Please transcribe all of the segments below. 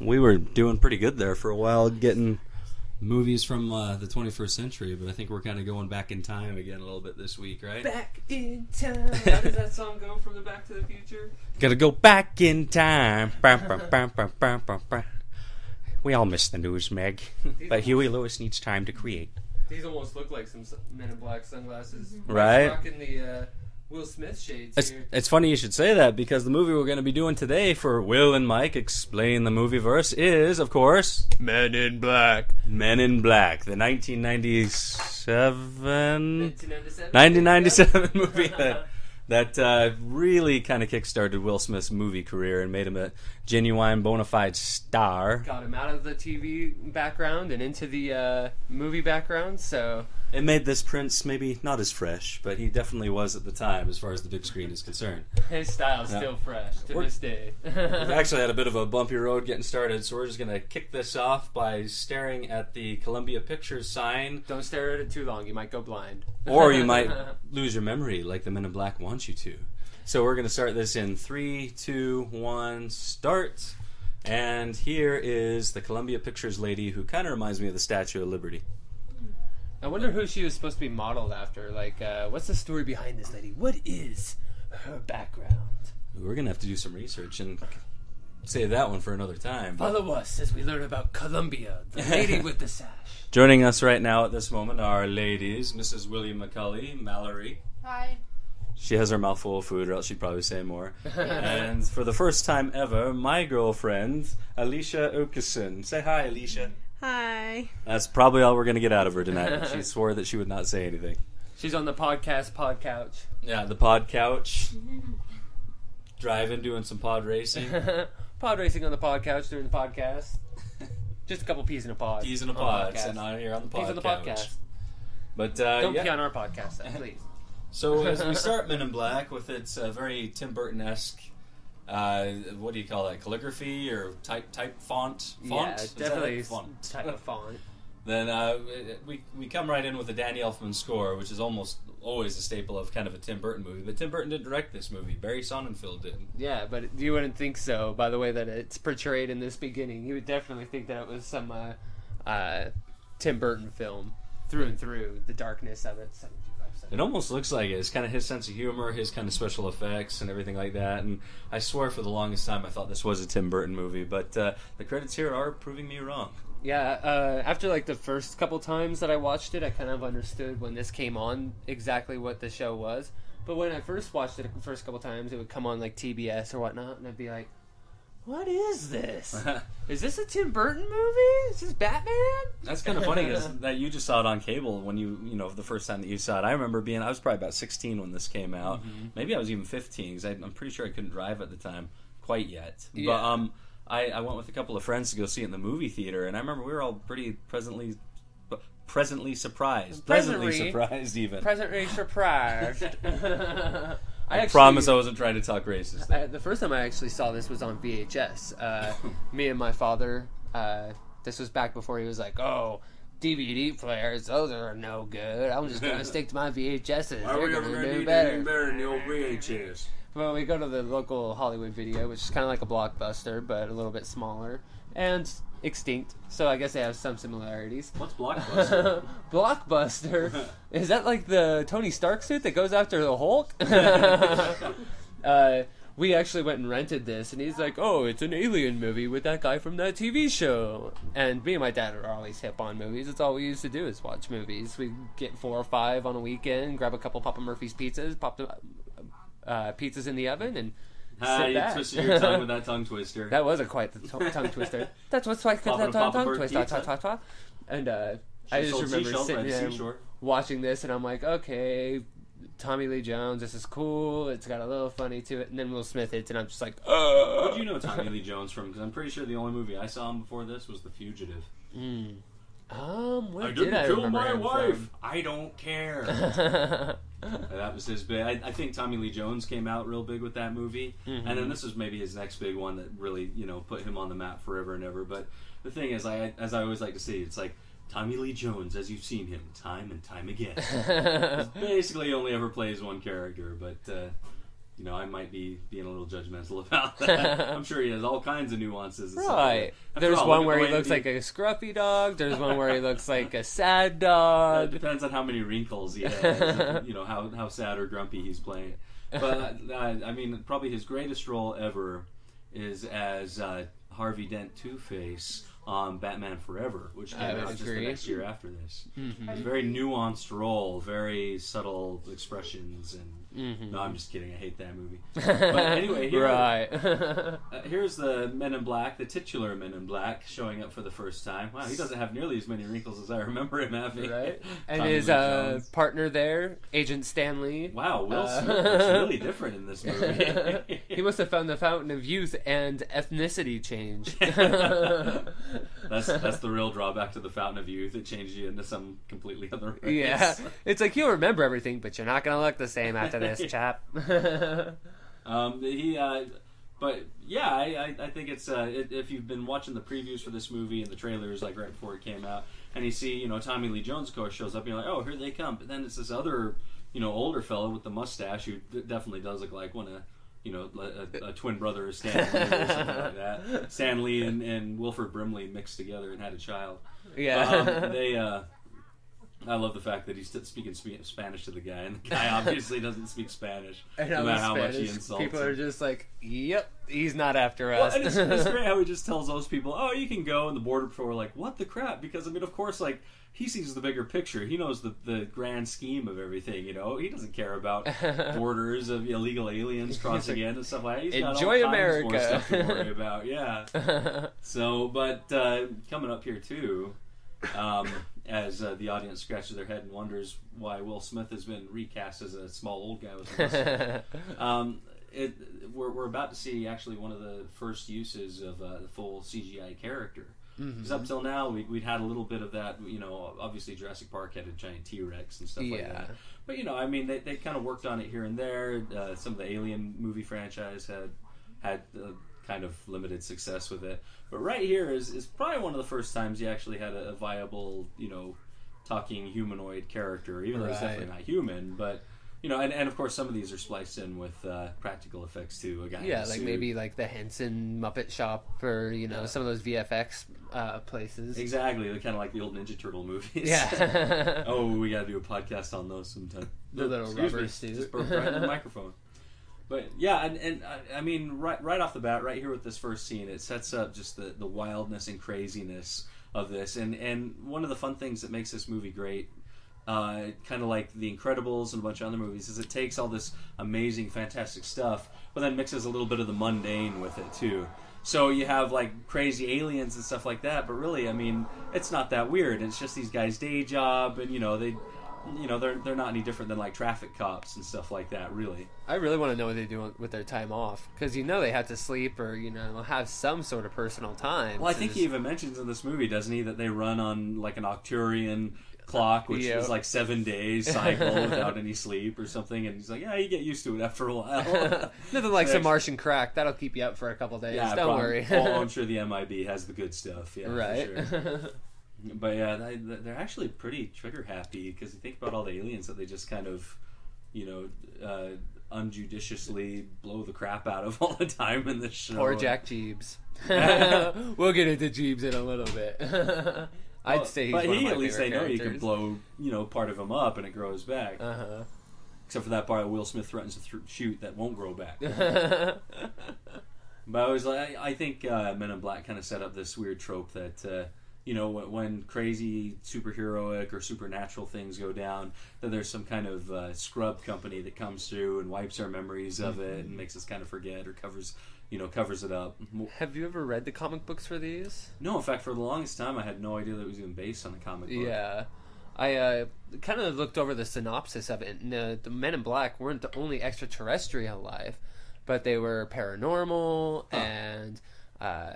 we were doing pretty good there for a while, getting movies from uh, the 21st century. But I think we're kind of going back in time again a little bit this week, right? Back in time. How does that song go from the Back to the Future? Gotta go back in time. We all miss the news, Meg. But Huey Lewis needs time to create. These almost look like some Men in Black sunglasses. Right. Rocking the uh, Will Smith shades It's, here. it's funny you should say that because the movie we're going to be doing today for Will and Mike explain the movie verse is, of course, Men in Black. Men in Black, the 1997 1997. 1997 movie that that uh, really kind of kickstarted Will Smith's movie career and made him a genuine bona fide star. Got him out of the TV background and into the uh, movie background. So It made this Prince maybe not as fresh, but he definitely was at the time as far as the big screen is concerned. his style's Yeah. still fresh to this day. We've actually had a bit of a bumpy road getting started, so we're just going to kick this off by staring at the Columbia Pictures sign, Don't stare at it too long. You might go blind. or you might lose your memory like the Men in Black want you to. So we're going to start this in three, two, one, start. And here is the Columbia Pictures lady who kind of reminds me of the Statue of Liberty. I wonder who she was supposed to be modeled after. Like, uh, what's the story behind this lady? What is her background? We're going to have to do some research and save that one for another time. Follow us as we learn about Columbia, the lady with the sash. Joining us right now at this moment are ladies, Mrs. William McCully, Mallory. Hi. She has her mouth full of food, or else she'd probably say more. and for the first time ever, my girlfriend, Alicia Okeson. Say hi, Alicia. Hi. That's probably all we're going to get out of her tonight. She swore that she would not say anything. She's on the podcast pod couch. Yeah, the pod couch. Driving, doing some pod racing. pod racing on the pod couch during the podcast. Just a couple peas in a pod. Peas in a pod, podcast. sitting on here on the pod Peas on the couch. podcast. But uh, Don't yeah. pee on our podcast, then, please. So as we start Men in Black with its uh, very Tim Burton esque, uh, what do you call that? Calligraphy or type type font? Font? Yeah, definitely font. type of font. then uh, we we come right in with the Danny Elfman score, which is almost always a staple of kind of a Tim Burton movie. But Tim Burton didn't direct this movie. Barry Sonnenfeld did. Yeah, but you wouldn't think so by the way that it's portrayed in this beginning. You would definitely think that it was some uh, uh, Tim Burton film through and through. The darkness of it. 725, It almost looks like it. It's kind of his sense of humor, his kind of special effects, and everything like that. And I swear, for the longest time, I thought this was a Tim Burton movie. But uh, the credits here are proving me wrong. Yeah, uh, after like the first couple times that I watched it, I kind of understood when this came on exactly what the show was. But when I first watched it the first couple times, it would come on like TBS or whatnot, and I'd be like, "What is this? Is this a Tim Burton movie? Is this Batman?" That's kind of funny that you just saw it on cable when you you know the first time that you saw it. I remember being I was probably about 16 when this came out. Maybe I was even 15 because I'm pretty sure I couldn't drive at the time quite yet. But um, I, I went with a couple of friends to go see it in the movie theater, and I remember we were all pretty presently. Presently surprised, pleasantly Presently. surprised, even. Presently surprised. I, I actually- promise I wasn't trying to talk racist. I, the first time I actually saw this was on VHS. Uh, me and my father. Uh, this was back before he was like, "Oh, DVD players, those are no good. I'm just gonna stick to my VHSs. They're gonna do better." than the old VHS? Well, we go to the local Hollywood video, which is kind of like a blockbuster, but a little bit smaller and extinct. So I guess they have some similarities. What's Blockbuster? Blockbuster. Is that like the Tony Stark suit that goes after the Hulk? uh, we actually went and rented this, and he's like, "Oh, it's an alien movie with that guy from that TV show." And me and my dad are always hip on movies. It's all we used to do is watch movies. We get four or five on a weekend, grab a couple Papa Murphy's pizzas, pop the uh, pizzas in the oven, and Ah, you back. twisted your tongue with that tongue twister. That was a quite the to- tongue twister. That's what's like Papa tongue, Papa tongue twister. Ta, ta, ta. And uh, I just remember sitting there watching this, and I'm like, okay, Tommy Lee Jones, this is cool. It's got a little funny to it, and then Will Smith hits, and I'm just like, oh. Where'd you know Tommy Lee Jones from? Because I'm pretty sure the only movie I saw him before this was The Fugitive. Mm. Um, where I did didn't I kill remember my him wife. I don't care. that was his big. I, I think Tommy Lee Jones came out real big with that movie, Mhm. and then this was maybe his next big one that really you know put him on the map forever and ever. But the thing is, I as I always like to see, it's like Tommy Lee Jones, as you've seen him time and time again. Basically, only ever plays one character, but uh, you know, I might be being a little judgmental about that. I'm sure he has all kinds of nuances. And stuff like Right. There's all, one where he looks the- like a scruffy dog. There's one where he looks like a sad It dog. depends on how many wrinkles he has. you know how how sad or grumpy he's playing. But uh, I mean, probably his greatest role ever is as uh, Harvey Dent Two Face on Batman Forever, which came out just the next year after this. Mhm. A very nuanced role, very subtle expressions, and Mhm. no, I'm just kidding. I hate that movie. But anyway, here- right. Uh, here's the Men in Black, the titular Men in Black, showing up for the first time. Wow, he doesn't have nearly as many wrinkles as I remember him having. right. And his uh, partner there, Agent Stanley. Wow, Will Uh, Smith looks really different in this movie. he must have found the fountain of youth and ethnicity change. that's that's the real drawback to the Fountain of Youth. It changes you into some completely other race. yeah, it's like you'll remember everything, but you're not gonna look the same after this, chap. Um, he, uh, but yeah, I, I, I think it's uh, it, if you've been watching the previews for this movie and the trailers like right before it came out, and you see you know Tommy Lee Jones of course shows up, and you're like, oh, here they come. But then it's this other you know older fellow with the mustache who d- definitely does look like one of you know a, a twin brother of Stan Lee or something like that. Stan Lee and, and Wilford Brimley mixed together and had a child. yeah. Um, they. Uh, I love the fact that he's speaking Spanish to the guy, and the guy obviously doesn't speak Spanish. I know no matter how much he insults people him. are just like, "Yep, he's not after Well, us." and it's, it's great how he just tells those people, "Oh, you can go," and the border patrol are like, "What the crap?" Because I mean, of course, like he sees the bigger picture. He knows the the grand scheme of everything. You know, he doesn't care about borders of illegal aliens crossing in and stuff like that. He's "Enjoy America." stuff to worry about. Yeah. So, but uh, coming up here too, um, as uh, the audience scratches their head and wonders why Will Smith has been recast as a small old guy with a mustache. Um, it, we're, we're about to see actually one of the first uses of uh, the full CGI character. Because up till now, we, we'd had a little bit of that. You know, obviously Jurassic Park had a giant T Rex and stuff like that. But you know, I mean, they, they kind of worked on it here and there. Uh, some of the Alien movie franchise had had uh, kind of limited success with it. But right here is is probably one of the first times you actually had a, a viable, you know, talking humanoid character, even though he's definitely not human. But you know, and, and of course, some of these are spliced in with uh, practical effects too. A guy, yeah, like suit. maybe like the Henson Muppet Shop or you know Yeah. some of those VFX uh, places. exactly, they're kind of like the old Ninja Turtle movies. Yeah. oh, we got to do a podcast on those sometime. The little Excuse rubber me, suit. just broke right in the microphone. But yeah, and, and I- I mean, right right off the bat, right here with this first scene, it sets up just the, the wildness and craziness of this, and and one of the fun things that makes this movie great. Uh, kind of like The Incredibles and a bunch of other movies, is it takes all this amazing, fantastic stuff, but then mixes a little bit of the mundane with it too. So you have like crazy aliens and stuff like that, but really, I mean, it's not that weird. It's just these guys' day job, and you know they, you know they're they're not any different than like traffic cops and stuff like that. Really, I really want to know what they do with their time off because you know they have to sleep or you know have some sort of personal time. well, I think he even mentions in this movie, doesn't he, that they run on like an Octurian clock, which Yeah. is like seven days cycle without any sleep or something, and he's like, yeah, you get used to it after a while. Nothing like some Martian crack that'll keep you up for a couple days. yeah, Don't prob- worry. oh, I'm sure the MIB has the good stuff. Yeah, for right. sure. But yeah, they, they're actually pretty trigger happy because you think about all the aliens that they just kind of, you know, uh, unjudiciously blow the crap out of all the time in this show. Poor Jack Jeebs. we'll get into Jeebs in a little bit. I'd Well, say he's but he at least they know you can blow, you know, part of him up and it grows back. Uh Except for that part, Will Smith threatens to th- shoot that won't grow back. But I was like, I I think uh, Men in Black kind of set up this weird trope that uh, you know when, when crazy superheroic or supernatural things go down, that there's some kind of uh, scrub company that comes through and wipes our memories of it and makes us kind of forget or covers, you know, covers it up. Have you ever read the comic books for these? No, in fact, for the longest time, I had no idea that it was even based on a comic book. Yeah. I uh, kind of looked over the synopsis of it, and uh, the Men in Black weren't the only extraterrestrial life, but they were paranormal Huh. and uh,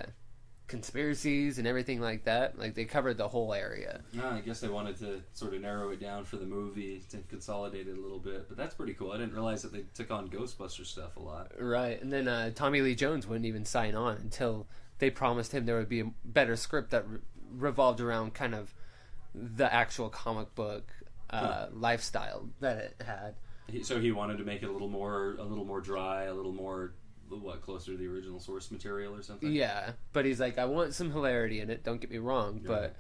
conspiracies and everything like that. Like they covered the whole area. No, I guess they wanted to sort of narrow it down for the movie to consolidate it a little bit, but that's pretty cool. I didn't realize that they took on Ghostbuster stuff a lot. Right, and then uh, Tommy Lee Jones wouldn't even sign on until they promised him there would be a better script that re- revolved around kind of the actual comic book uh, lifestyle that it had. So he wanted to make it a little more, a little more dry, a little more, what, closer to the original source material or something. Yeah, but he's like, I want some hilarity in it. Don't get me wrong, Yeah. but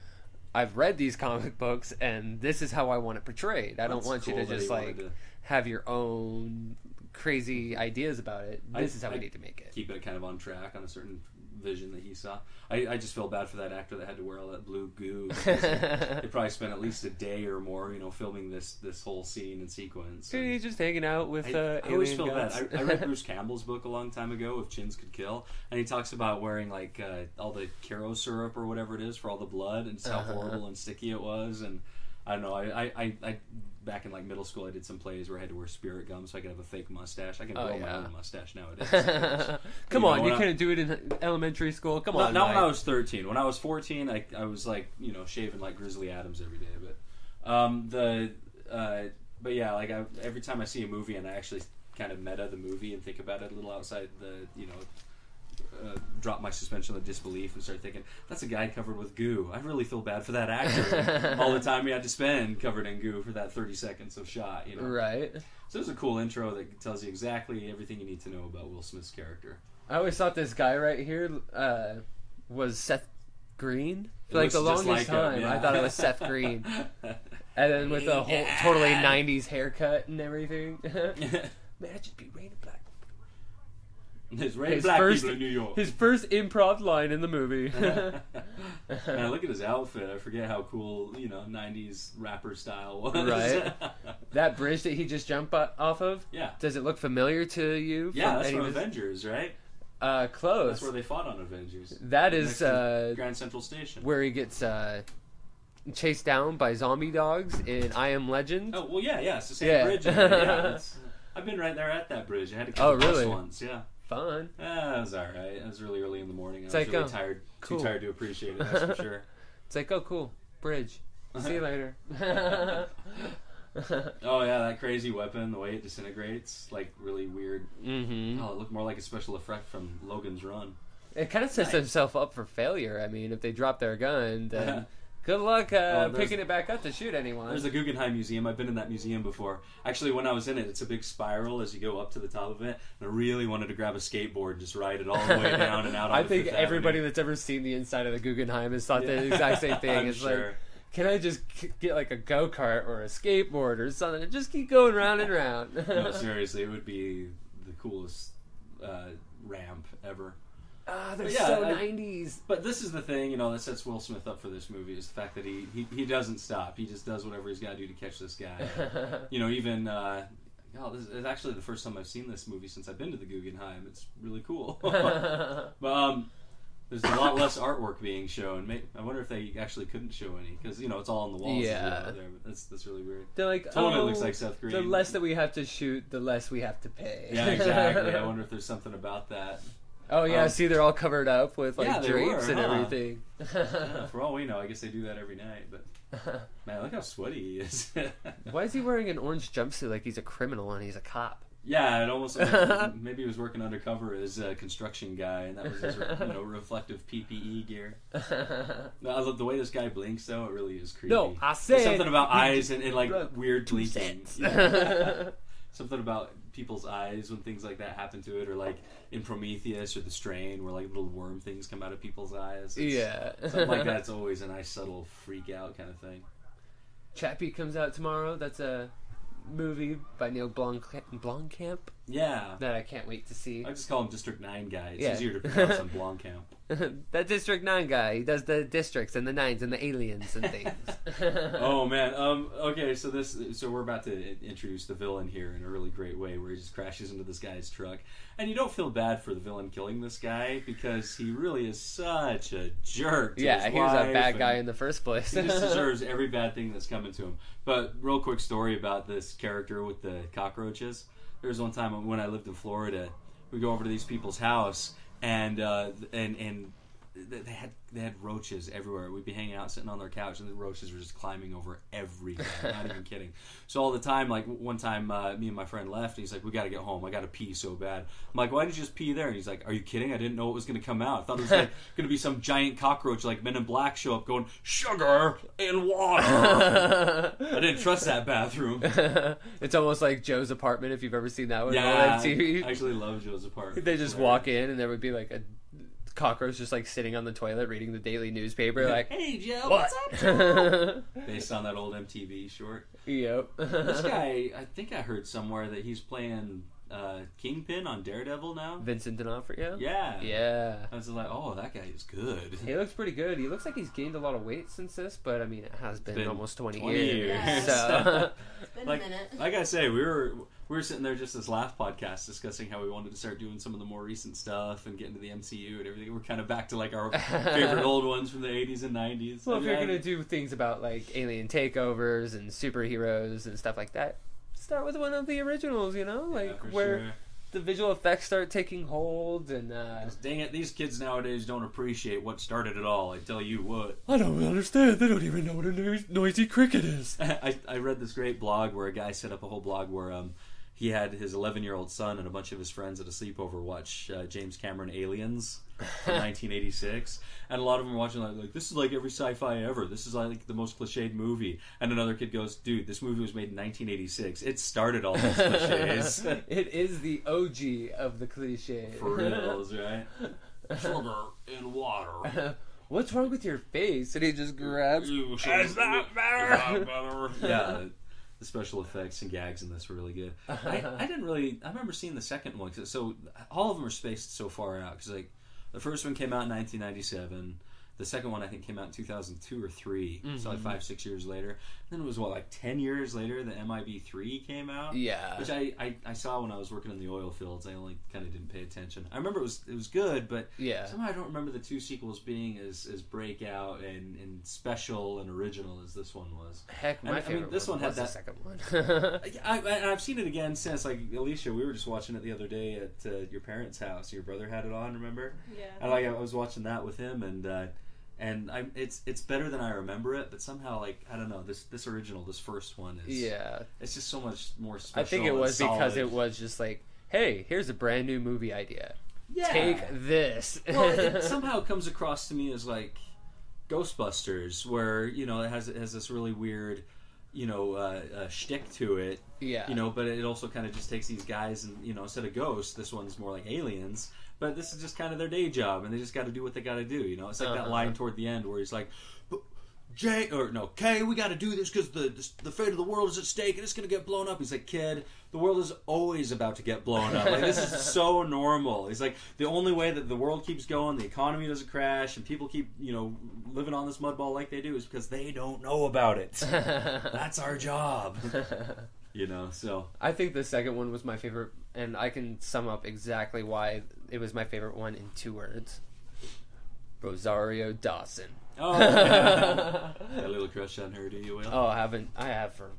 I've read these comic books, and this is how I want it portrayed. I don't That's want you to just like to have your own crazy ideas about it. I- This is how I we need to make it. keep it kind of on track on a certain vision that he saw. I, I just feel bad for that actor that had to wear all that blue goo. They probably spent at least a day or more, you know, filming this this whole scene and sequence. Dude, he's just hanging out with I, uh, I always feel gods. bad. I, I read Bruce Campbell's book a long time ago, "If Chins Could Kill," and he talks about wearing like uh, all the Karo syrup or whatever it is for all the blood, and just how Uh-huh. horrible and sticky it was. And I don't know. I, I, I, I back in like middle school, I did some plays where I had to wear spirit gum so I could have a fake mustache. I can Oh, grow my own mustache nowadays. Come You know, on, you when I- couldn't do it in elementary school. Come on, not when I was 13. When I was 14, I, I was like, you know, shaving like Grizzly Adams every day. But um, the, uh, but yeah, like I, every time I see a movie and I actually kind of meta the movie and think about it a little outside the, you know, uh, drop my suspension of disbelief and start thinking that's a guy covered with goo. I really feel bad for that actor. All the time he had to spend covered in goo for that 30 seconds of shot. You know, Right. so it's a cool intro that tells you exactly everything you need to know about Will Smith's character. I always thought this guy right here uh, was Seth Green. For like the longest like him, time, yeah. I thought it was Seth Green. And then with the whole Yeah. totally '90s haircut and everything. Man, I just be raining black. There's red His black first- people in New York. His first improv line in the movie. Man, look at his outfit. I forget how cool, you know, 90s rapper style was. Right. that bridge that he just jumped off of. yeah. Does it look familiar to you? Yeah, that's from Avengers, right? Uh, close. That's where they fought on Avengers. That is uh, Grand Central Station. where he gets uh, chased down by zombie dogs in I Am Legend. Oh, well, yeah, yeah. It's the same Yeah. bridge. yeah, I've been right there at that bridge. I had to catch Oh, really? once, yeah. Fun. Ah, it was all right. It was really early in the morning. I It's was like, really oh, tired. cool. Too tired to appreciate it, that's for sure. It's like, oh, cool. Bridge. See you later. Oh, yeah, that crazy weapon, the way it disintegrates, like really weird. hmm Oh, it looked more like a special effect from Logan's Run. It kind of sets Nice. themselves up for failure. I mean, if they drop their gun, then good luck uh, Oh, picking it back up to shoot anyone. There's the Guggenheim Museum. I've been in that museum before. Actually, when I was in it, it's a big spiral as you go up to the top of it. And I really wanted to grab a skateboard and just ride it all the way down and out. I think everybody Avenue. that's ever seen the inside of the Guggenheim has thought Yeah. the exact same thing. I'm it's sure. like, can I just k- get like a go kart or a skateboard or something and just keep going round and round? no, seriously, it would be the coolest uh, ramp ever. Ah, they're yeah, so I- 90s. But this is the thing, you know, that sets Will Smith up for this movie is the fact that he he, he doesn't stop. He just does whatever he's got to do to catch this guy. you know, even. Uh, Oh, this is actually the first time I've seen this movie since I've been to the Guggenheim. It's really cool. But um, there's a lot less artwork being shown. I wonder if they actually couldn't show any because you know it's all on the walls. Yeah. there, but that's that's really weird. They're like, Totally oh, looks like Seth Green. the less that we have to shoot, the less we have to pay. Yeah, exactly. I wonder if there's something about that. Oh yeah, Um, see, they're all covered up with like Yeah, drapes were, and huh? everything. Yeah, for all we know, I guess they do that every night. But man, look how sweaty he is. Why is he wearing an orange jumpsuit like he's a criminal and he's a cop? yeah, it almost like, maybe he was working undercover as a construction guy, and that was his you know reflective PPE gear. No, I the way this guy blinks, though. It really is creepy. No, I There's said something about eyes and, and like weird blinking. Yeah. something about people's eyes when things like that happen to it, or like in Prometheus or The Strain, where like little worm things come out of people's eyes. It's- yeah, something like that's always a nice subtle freak out kind of thing. Chappie comes out tomorrow. That's a movie by Neil Blomkamp, Yeah, that I can't wait to see. I just call him District Nine guy. It's Yeah. easier to pronounce than Blomkamp. that District Nine guy. He does the districts and the nines and the aliens and things. Oh man. Um. Okay. So this. So we're about to introduce the villain here in a really great way, where he just crashes into this guy's truck, and you don't feel bad for the villain killing this guy because he really is such a jerk. Yeah, he was a bad guy in the first place. he just deserves every bad thing that's coming to him. But real quick story about this character with the cockroaches. There was one time when I lived in Florida, we go over to these people's house, and uh, and and they had they had roaches everywhere. We'd be hanging out, sitting on their couch, and the roaches were just climbing over everything. not even kidding. So all the time, like one time, uh, me and my friend left, and he's like, "We got to get home. I got to pee so bad." I'm like, "Why did you just pee there?" And he's like, "Are you kidding? I didn't know it was going to come out. I thought it was like, going to be some giant cockroach like Men in Black show up going sugar and water." I didn't trust that bathroom. it's almost like Joe's apartment if you've ever seen that one. on Yeah, MTV. I actually love Joe's apartment. they just walk in and there would be like a cockroach just like sitting on the toilet reading the daily newspaper like "Hey Joe, what? what's up?" Based on that old MTV short. yep. This guy, I think I heard somewhere that he's playing uh, Kingpin on Daredevil now. Vincent D'Onofrio. Yeah. Yeah. I was like, oh, that guy is good. He looks pretty good. He looks like he's gained a lot of weight since this, but I mean, it has been, been almost 20, 20 years. years. So, Been like, a minute. like I say, we were we were sitting there just this last podcast discussing how we wanted to start doing some of the more recent stuff and get into the MCU and everything. We're kind of back to like our favorite old ones from the 80s and 90s. well, I if you're I- gonna do things about like alien takeovers and superheroes and stuff like that, start with one of the originals. You know, like for where sure. the visual effects start taking hold and. uh Dang it, these kids nowadays don't appreciate what started it all. I tell you what. I don't understand. They don't even know what a noisy cricket is. I, I read this great blog where a guy set up a whole blog where um, he had his 11 year old son and a bunch of his friends at a sleepover watch uh, James Cameron Aliens from 1986. And a lot of them were watching like, like, this is like every sci fi ever. This is like the most cliched movie. And another kid goes, dude, this movie was made in 1986. It started all those cliches. it is the OG of the cliches. For reals, right? Sugar in water. What's wrong with your face? And he just grabs. Is that better? yeah, the special effects and gags in this were really good. I, I didn't really. I remember seeing the second one. 'cause- so all of them are spaced so far out because like the first one came out in 1997. The second one I think came out in 2002 or 3 so like five six years later. then it was what like 10 years later that MIB three came out. Yeah. Which I, I, I saw when I was working in the oil fields. I only kind of didn't pay attention. I remember it was it was good, but Yeah. somehow I don't remember the two sequels being as, as breakout and, and special and original as this one was. Heck, I my mean- I mean, favorite this one, one had that- the second one. I, I, I've seen it again since. Like Alicia, we were just watching it the other day at uh, your parents' house. Your brother had it on, remember? Yeah. And like I was watching that with him, and uh, and I, it's it's better than I remember it. But somehow, like I don't know, this this original, this first one is yeah. it's just so much more special. I think it was because it was just like, hey, here's a brand new movie idea. yeah. Take this. well, it somehow comes across to me as like Ghostbusters, where you know it has it has this really weird, you know, uh, uh, shtick to it. yeah. You know, but it also kind of just takes these guys and you know instead of ghosts, this one's more like aliens. But this is just kind of their day job, and they just got to do what they got to do. You know, it's like that Uh-huh. line toward the end where he's like. "But Jay or no Kay, we got to do this because the the fate of the world is at stake and it's going to get blown up. He's like, kid, the world is always about to get blown up. Like this is so normal. He's like, the only way that the world keeps going, the economy doesn't crash, and people keep you know living on this mud ball like they do is because they don't know about it. That's our job. You know, so I think the second one was my favorite, and I can sum up exactly why it was my favorite one in two words. Rosario Dawson. oh, yeah. a little crush on her, do you, Will? Oh, I haven't. I have for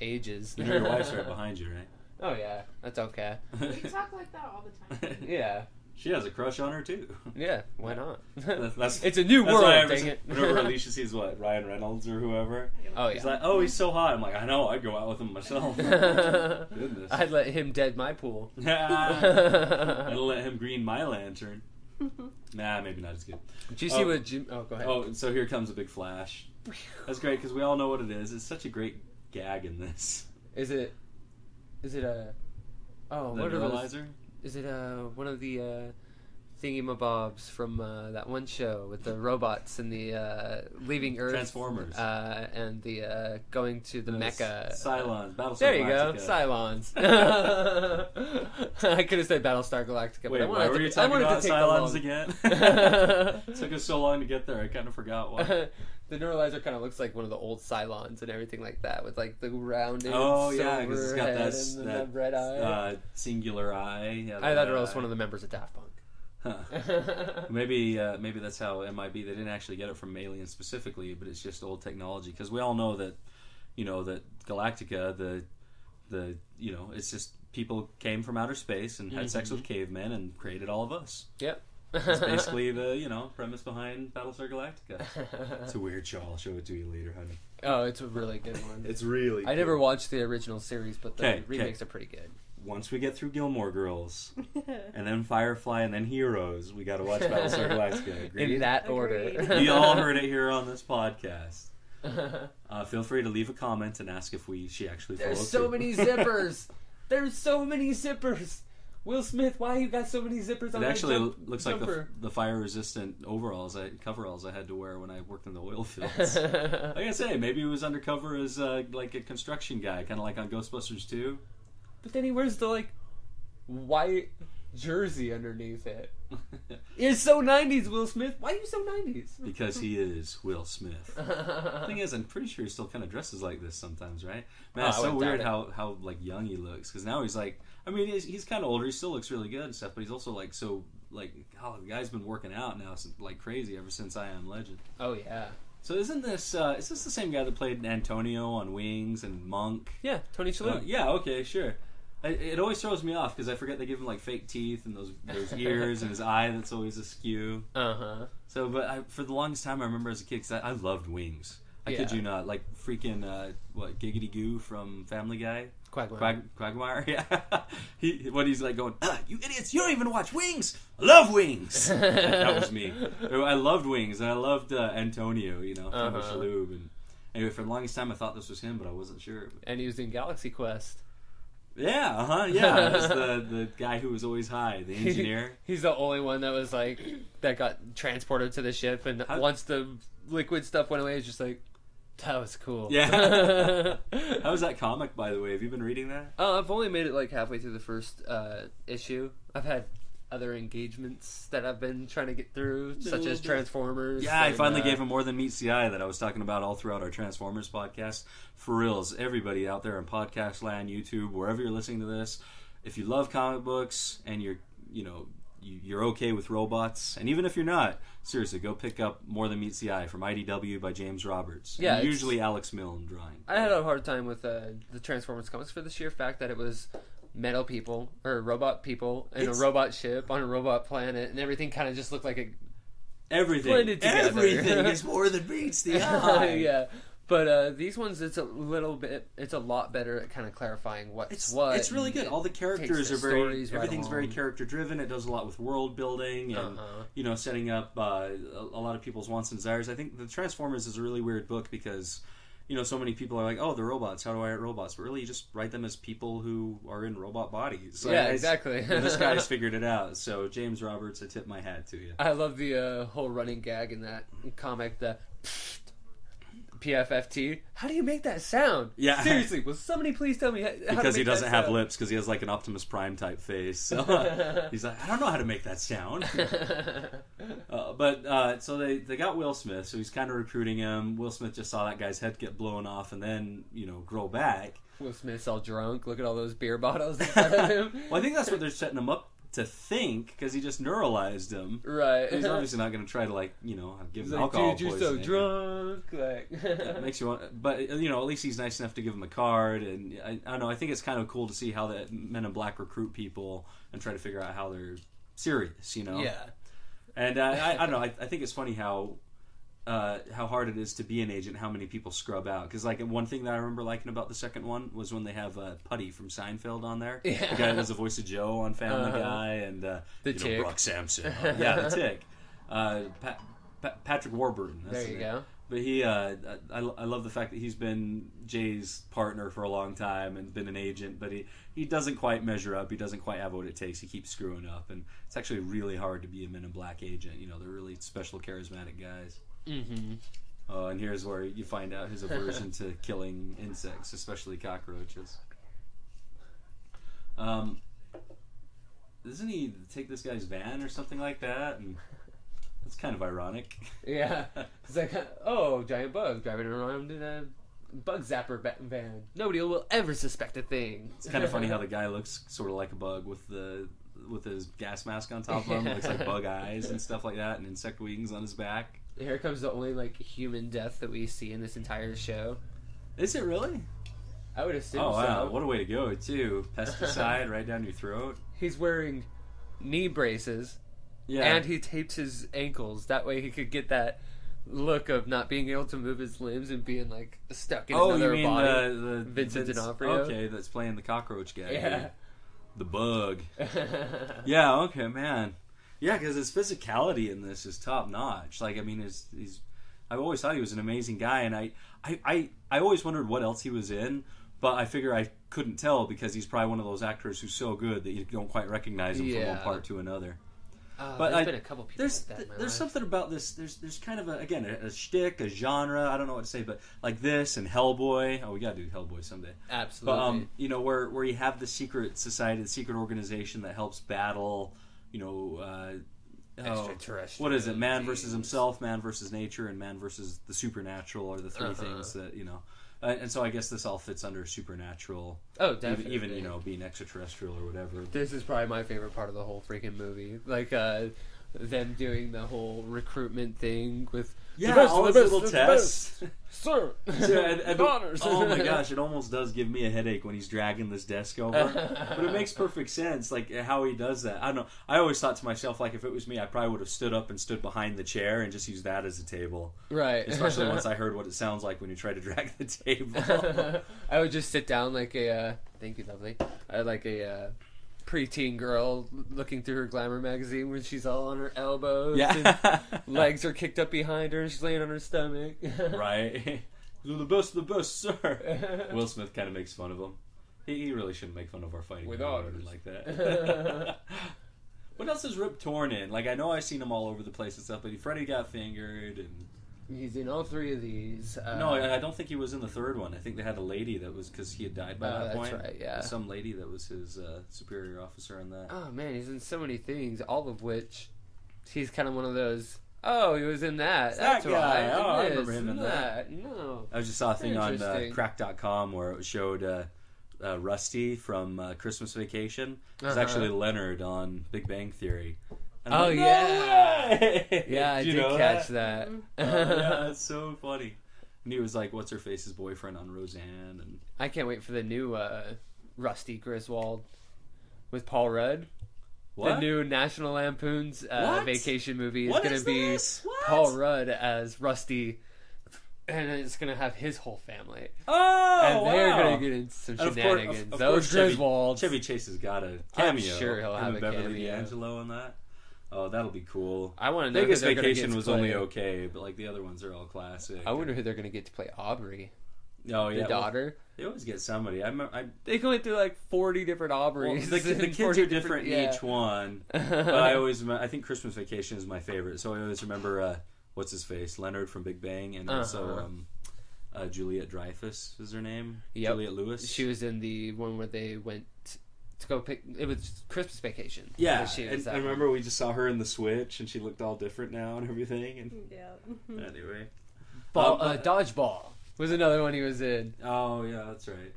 ages. You know your wife's right behind you, right? Oh yeah, that's okay. We talk like that all the time. Yeah, She has a crush on her too. yeah. Why not? That's, it's a new world. Dang it. Whenever Alicia sees what Ryan Reynolds or whoever, oh yeah, he's like, "Oh, he's so hot." I'm like, "I know. I'd go out with him myself." Goodness. I'd let him dead my pool. I'd let him green my lantern. Nah, maybe not as good. Did you see Oh. what Jim? Oh, go ahead. Oh, so here comes a big flash. That's great because we all know what it is. It's such a great gag in this. Is it? Is it a? Oh, The what are those? Is it uh one of the uh, thingy-mabobs from uh, that one show with the robots and the uh, leaving Earth? Transformers. Uh, and the uh, going to the No, Mecca. Cylons. Battlestar There you go, Cylons. I could have said Battlestar Galactica, but Wait, I why were to, you talking about Cylons again? long- Took us so long to get there. I kind of forgot why. the neuralizer kind of looks like one of the old Cylons and everything like that, with like the rounded Oh yeah, because it's got that, that red eye. Uh, singular eye. Yeah, I thought it was one of the members of Daft Punk. Huh. Maybe uh, maybe that's how MIB. They didn't actually get it from aliens specifically, but it's just old technology. Because we all know that, you know, that Galactica, the the you know, it's just people came from outer space and had sex Mm-hmm. with cavemen and created all of us. Yep. It's basically the you know premise behind Battlestar Galactica. It's a weird show. I'll show it to you later, honey. oh, it's a really good one. It's really. I never watched the original series, but the 'Kay, 'kay. remakes are pretty good. Once we get through Gilmore Girls, and then Firefly, and then Heroes, we got to watch Battlestar Galactica. Agreed? In that Agreed. order. you all heard it here on this podcast. Uh, feel free to leave a comment and ask if we she actually. There's followed so through. many zippers. There's so many zippers. Will Smith, why you got so many zippers on It actually jump- looks like the, jumper? the fire resistant overalls, I, coveralls I had to wear when I worked in the oil fields. like I say, maybe he was undercover as uh, like a construction guy, kind of like on Ghostbusters 2. but then he wears the like white jersey underneath it. It's so 90s, Will Smith. Why are you so 90s? because he is Will Smith. The thing is, I'm pretty sure he still kind of dresses like this sometimes, right? Man, Oh, it's so wouldn't weird how how like young he looks because now he's like, I mean, he's, he's kind of older. He still looks really good and stuff, but he's also like so like, oh, the guy's been working out now since, like crazy ever since I Am Legend. oh yeah, So isn't this uh, is this the same guy that played Antonio on Wings and Monk? yeah. Tony Uh, yeah, okay, sure. I, it always throws me off because I forget they give him like fake teeth and those those ears and his eye that's always askew. Uh huh. So, but I, for the longest time, I remember as a kid because I, I loved Wings. I kid you not, like freaking uh, what Giggity Goo from Family Guy, Quagmire. Quag, Quagmire. Yeah, he when he's like going, ah, "You idiots! You don't even watch Wings. I love Wings." that was me. I loved Wings and I loved uh, Antonio. You know, from Uh-huh. Shalhoub. And anyway, for the longest time, I thought this was him, but I wasn't sure. and he was in Galaxy Quest. Yeah, uh huh. Yeah, that's the the guy who was always high, the engineer. He's the only one that was like that got transported to the ship, and How- once the liquid stuff went away, it's just like that was cool. Yeah. How was that comic, by the way? Have you been reading that? Oh, I've only made it like halfway through the first uh, issue. I've had other engagements that I've been trying to get through, such as. Transformers. Yeah, I finally uh, gave him more than meets the eye that I was talking about all throughout our Transformers podcast. For reals, everybody out there in podcast land, YouTube, wherever you're listening to this, if you love comic books and you're, you know, you, you're okay with robots, and even if you're not, seriously, go pick up More Than Meets the Eye from IDW by James Roberts. Yeah, usually Alex Milne drawing. I had a hard time with uh, the Transformers comics for the sheer fact that it was metal people or robot people in It's- a robot ship on a robot planet, and everything kind of just looked like a everything, everything is more than meets the eye. yeah. But uh, these ones, it's a little bit, it's a lot better at kind of clarifying what's It's what. It's really good. All the characters the are very. right everything's very character driven. It does a lot with world building and Uh-huh. you know setting up uh, a, lot of people's wants and desires. I think the Transformers is a really weird book because you know so many people are like, oh, they're robots. How do I write robots? But really, you just write them as people who are in robot bodies. So Yeah, exactly. and this guy's figured it out. So James Roberts, I tip my hat to you. I love the uh, whole running gag in that comic, the PFFT. How do you make that sound? Yeah. Seriously, will somebody please tell me how, Because he doesn't have sound? lips, because he has like an Optimus Prime type face. So he's like, I don't know how to make that sound. Uh, but uh, so they, they got Will Smith, so he's kind of recruiting him. Will Smith just saw that guy's head get blown off and then you know grow back. Will Smith's all drunk. Look at all those beer bottles in front of him. Well, I think that's what they're setting him up to think because he just neuralized him. right. He's obviously not going to try to like you know give He's him like, alcohol dude, you're so drunk. Like, It makes you want, but you know, at least he's nice enough to give him a card, and I, I don't know. I think it's kind of cool to see how the Men in Black recruit people and try to figure out how they're serious, you know. yeah. And uh, I, I don't know. I, I think it's funny how uh, how hard it is to be an agent. How many people scrub out? Because like one thing that I remember liking about the second one was when they have uh, Putty from Seinfeld on there. Yeah. The guy that does the voice of Joe on Family Uh-huh. Guy, and uh, The you Tick. know, Brock Sampson. yeah, the Tick. Uh, Pat, Pat, Patrick Warburton. There you go. But he, uh, I, I love the fact that he's been Jay's partner for a long time and been an agent, but he, he doesn't quite measure up. He doesn't quite have what it takes. He keeps screwing up, and it's actually really hard to be a Men in Black agent. You know, they're really special, charismatic guys. Mm-hmm. Uh, and here's where you find out his aversion to killing insects, especially cockroaches. Um, doesn't he take this guy's van or something like that? And that's kind of ironic. Yeah. It's like, oh, giant bug driving around in a bug zapper van. Nobody will ever suspect a thing. It's kind of funny how the guy looks sort of like a bug with the with his gas mask on top of him. Looks like bug eyes and stuff like that, and insect wings on his back. Here comes the only like human death that we see in this entire show. Is it really? I would assume Oh wow! so. What a way to go too! Pesticide right down your throat. He's wearing knee braces Yeah. and he taped his ankles. That way, he could get that look of not being able to move his limbs and being like stuck in oh, you another mean body. the, the Vincent Vince- D'Onofrio? Okay, that's playing the cockroach guy. yeah. The bug. Yeah, okay, man. Yeah, because his physicality in this is top notch. Like, I mean, his, he's. I've always thought he was an amazing guy, and I, I, I, I always wondered what else he was in, but I figure I couldn't tell because he's probably one of those actors who's so good that you don't quite recognize him from one part to another. Uh, But there's I- been a couple people There's like that in my there's life. something about this. There's there's kind of a again a, a shtick, a genre. I don't know what to say, but like this and Hellboy. Oh, we gotta do Hellboy someday. Absolutely. But um, you know, where where you have the secret society, the secret organization that helps battle, you know, uh, oh, what is it? Man versus himself, man versus nature, and man versus the supernatural are the 3 Uh-huh. things that you know. Uh, and so I guess this all fits under supernatural, oh, even, definitely. even you know being extraterrestrial or whatever. This is probably my favorite part of the whole freaking movie. Like uh, them doing the whole recruitment thing with Yeah, the best, all the best, little the tests. best, sir. And- and Honors. oh my gosh, it almost does give me a headache when he's dragging this desk over. but it makes perfect sense, like how he does that. I don't know. I always thought to myself, like if it was me, I probably would have stood up and stood behind the chair and just used that as a table. right. Especially once I heard what it sounds like when you try to drag the table. I would just sit down like a uh, thank you, lovely. I like a uh, preteen girl looking through her glamour magazine when she's all on her elbows. yeah, and legs are kicked up behind her and she's laying on her stomach. right. You're the best of the best, sir. Will Smith kind of makes fun of him. He, he really shouldn't make fun of our fighting With movie like that. what else is Rip Torn in? Like I know I've seen him all over the place and stuff, but he Freddy got fingered and He's in all three of these. Uh, no, I, I don't think he was in the third one. I think they had a lady that was because he had died by Oh, that that's point. right, yeah. some lady that was his uh, superior officer in that. Oh man, he's in so many things, all of which he's kind of one of those. Oh, he was in that. It's that That's guy. right. Oh, I remember him in and that. No. I just saw a thing on uh. Cracked.com where it showed uh, uh, Rusty from uh, Christmas Vacation. It was Uh-huh. actually Leonard on Big Bang Theory. And Oh, I'm like, yeah. Way!" Yeah, I you did catch that. that. Oh, yeah, it's so funny. And he was like, "What's her face's boyfriend on Roseanne?" And I can't wait for the new uh, Rusty Griswold with Paul Rudd. what? The new National Lampoon's uh, vacation movie is going to be? What? Paul Rudd as Rusty, and it's going to have his whole family. Oh, and they're wow. to get into some And of course- shenanigans. of- of Those course Chevy- Griswolds. Chevy Chase has got a I'm sure he'll have and a Beverly cameo. D'Angelo in that. Oh, that'll be cool. I want to know. Vegas who they're gonna get Vacation was play. only okay, but like the other ones are all classic. I wonder who they're going to get to play Aubrey, Oh the yeah, well, daughter. they always get somebody. I, remember, I They went through like forty different well, Aubreys. the, the kids are different yeah. each one. But I always, remem- I think Christmas Vacation is my favorite. So I always remember uh, what's his face, Leonard from Big Bang, and also Uh-huh. um, uh, Juliet Dreyfus is her name. Yep. Juliette Lewis. She was in the one where they went to go pick. It was Christmas Vacation. Yeah, she and was I remember we just saw her in the Switch, and she looked all different now and everything. And Yeah. anyway, Ball, Um, uh, dodgeball was another one he was in. Oh yeah, that's right.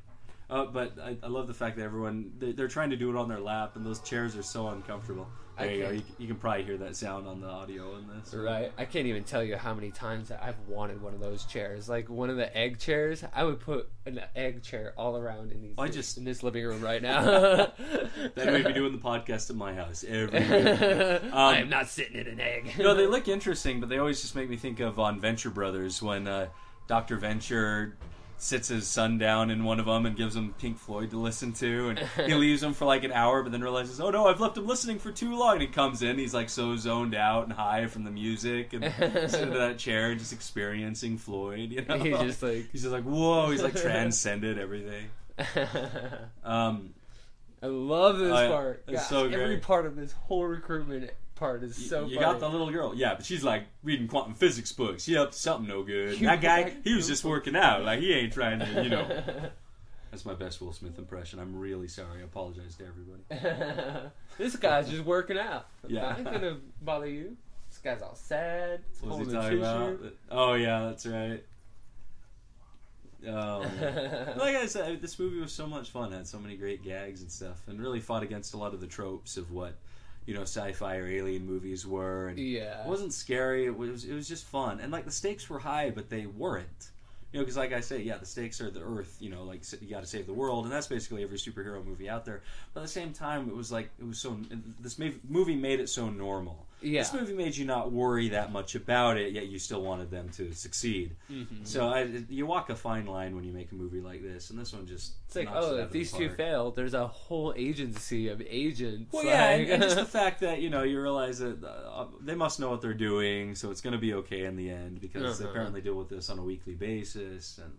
Uh, but I, I love the fact that everyone they, they're trying to do it on their lap, and those chairs are so uncomfortable. There you go. You, you can probably hear that sound on the audio in this. Right, I can't even tell you how many times that I've wanted one of those chairs. Like one of the egg chairs, I would put an egg chair all around in these. I just- in this living room right now. Then we'd be doing the podcast at my house every week. I am not sitting in an egg. Um, no, they look interesting, but they always just make me think of on Venture Brothers when uh, Doctor Venture sits his son down in one of them and gives him Pink Floyd to listen to, and he leaves him for like an hour, but then realizes, oh no, I've left him listening for too long. And he comes in, he's like so zoned out and high from the music, and sitting in that chair and just experiencing Floyd. You know, He's just like- he's just like whoa, he's like transcended everything. Um, I love this yeah. part. It's Gosh, so Every part of this whole recruitment part is so. you got the little girl, yeah, but she's like reading quantum physics books. Up something no good. That guy, he was just working out. Like he ain't trying to, you know. That's my best Will Smith impression. I'm really sorry. I apologize to everybody. this guy's just working out. Yeah. I ain't gonna bother you. This guy's all sad. What was he talking about? Oh yeah, that's right. Oh, like I said, this movie was so much fun. It had so many great gags and stuff, and really fought against a lot of the tropes of what you know sci-fi or alien movies were. And Yeah. It wasn't scary. It was it was just fun, and like the stakes were high, but they weren't. You know, because like I say, yeah, the stakes are the Earth. You know, like you got to save the world, and that's basically every superhero movie out there. But at the same time, it was like it was so. This movie made it so normal. Yeah. This movie made you not worry that much about it, yet you still wanted them to succeed. Mm-hmm. So I, you walk a fine line when you make a movie like this, and this one just It's like, oh, if these two fail, there's a whole agency of agents. Well, yeah, and, and just the fact that you know you realize that uh, they must know what they're doing, so it's going to be okay in the end because they Uh-huh. apparently deal with this on a weekly basis, and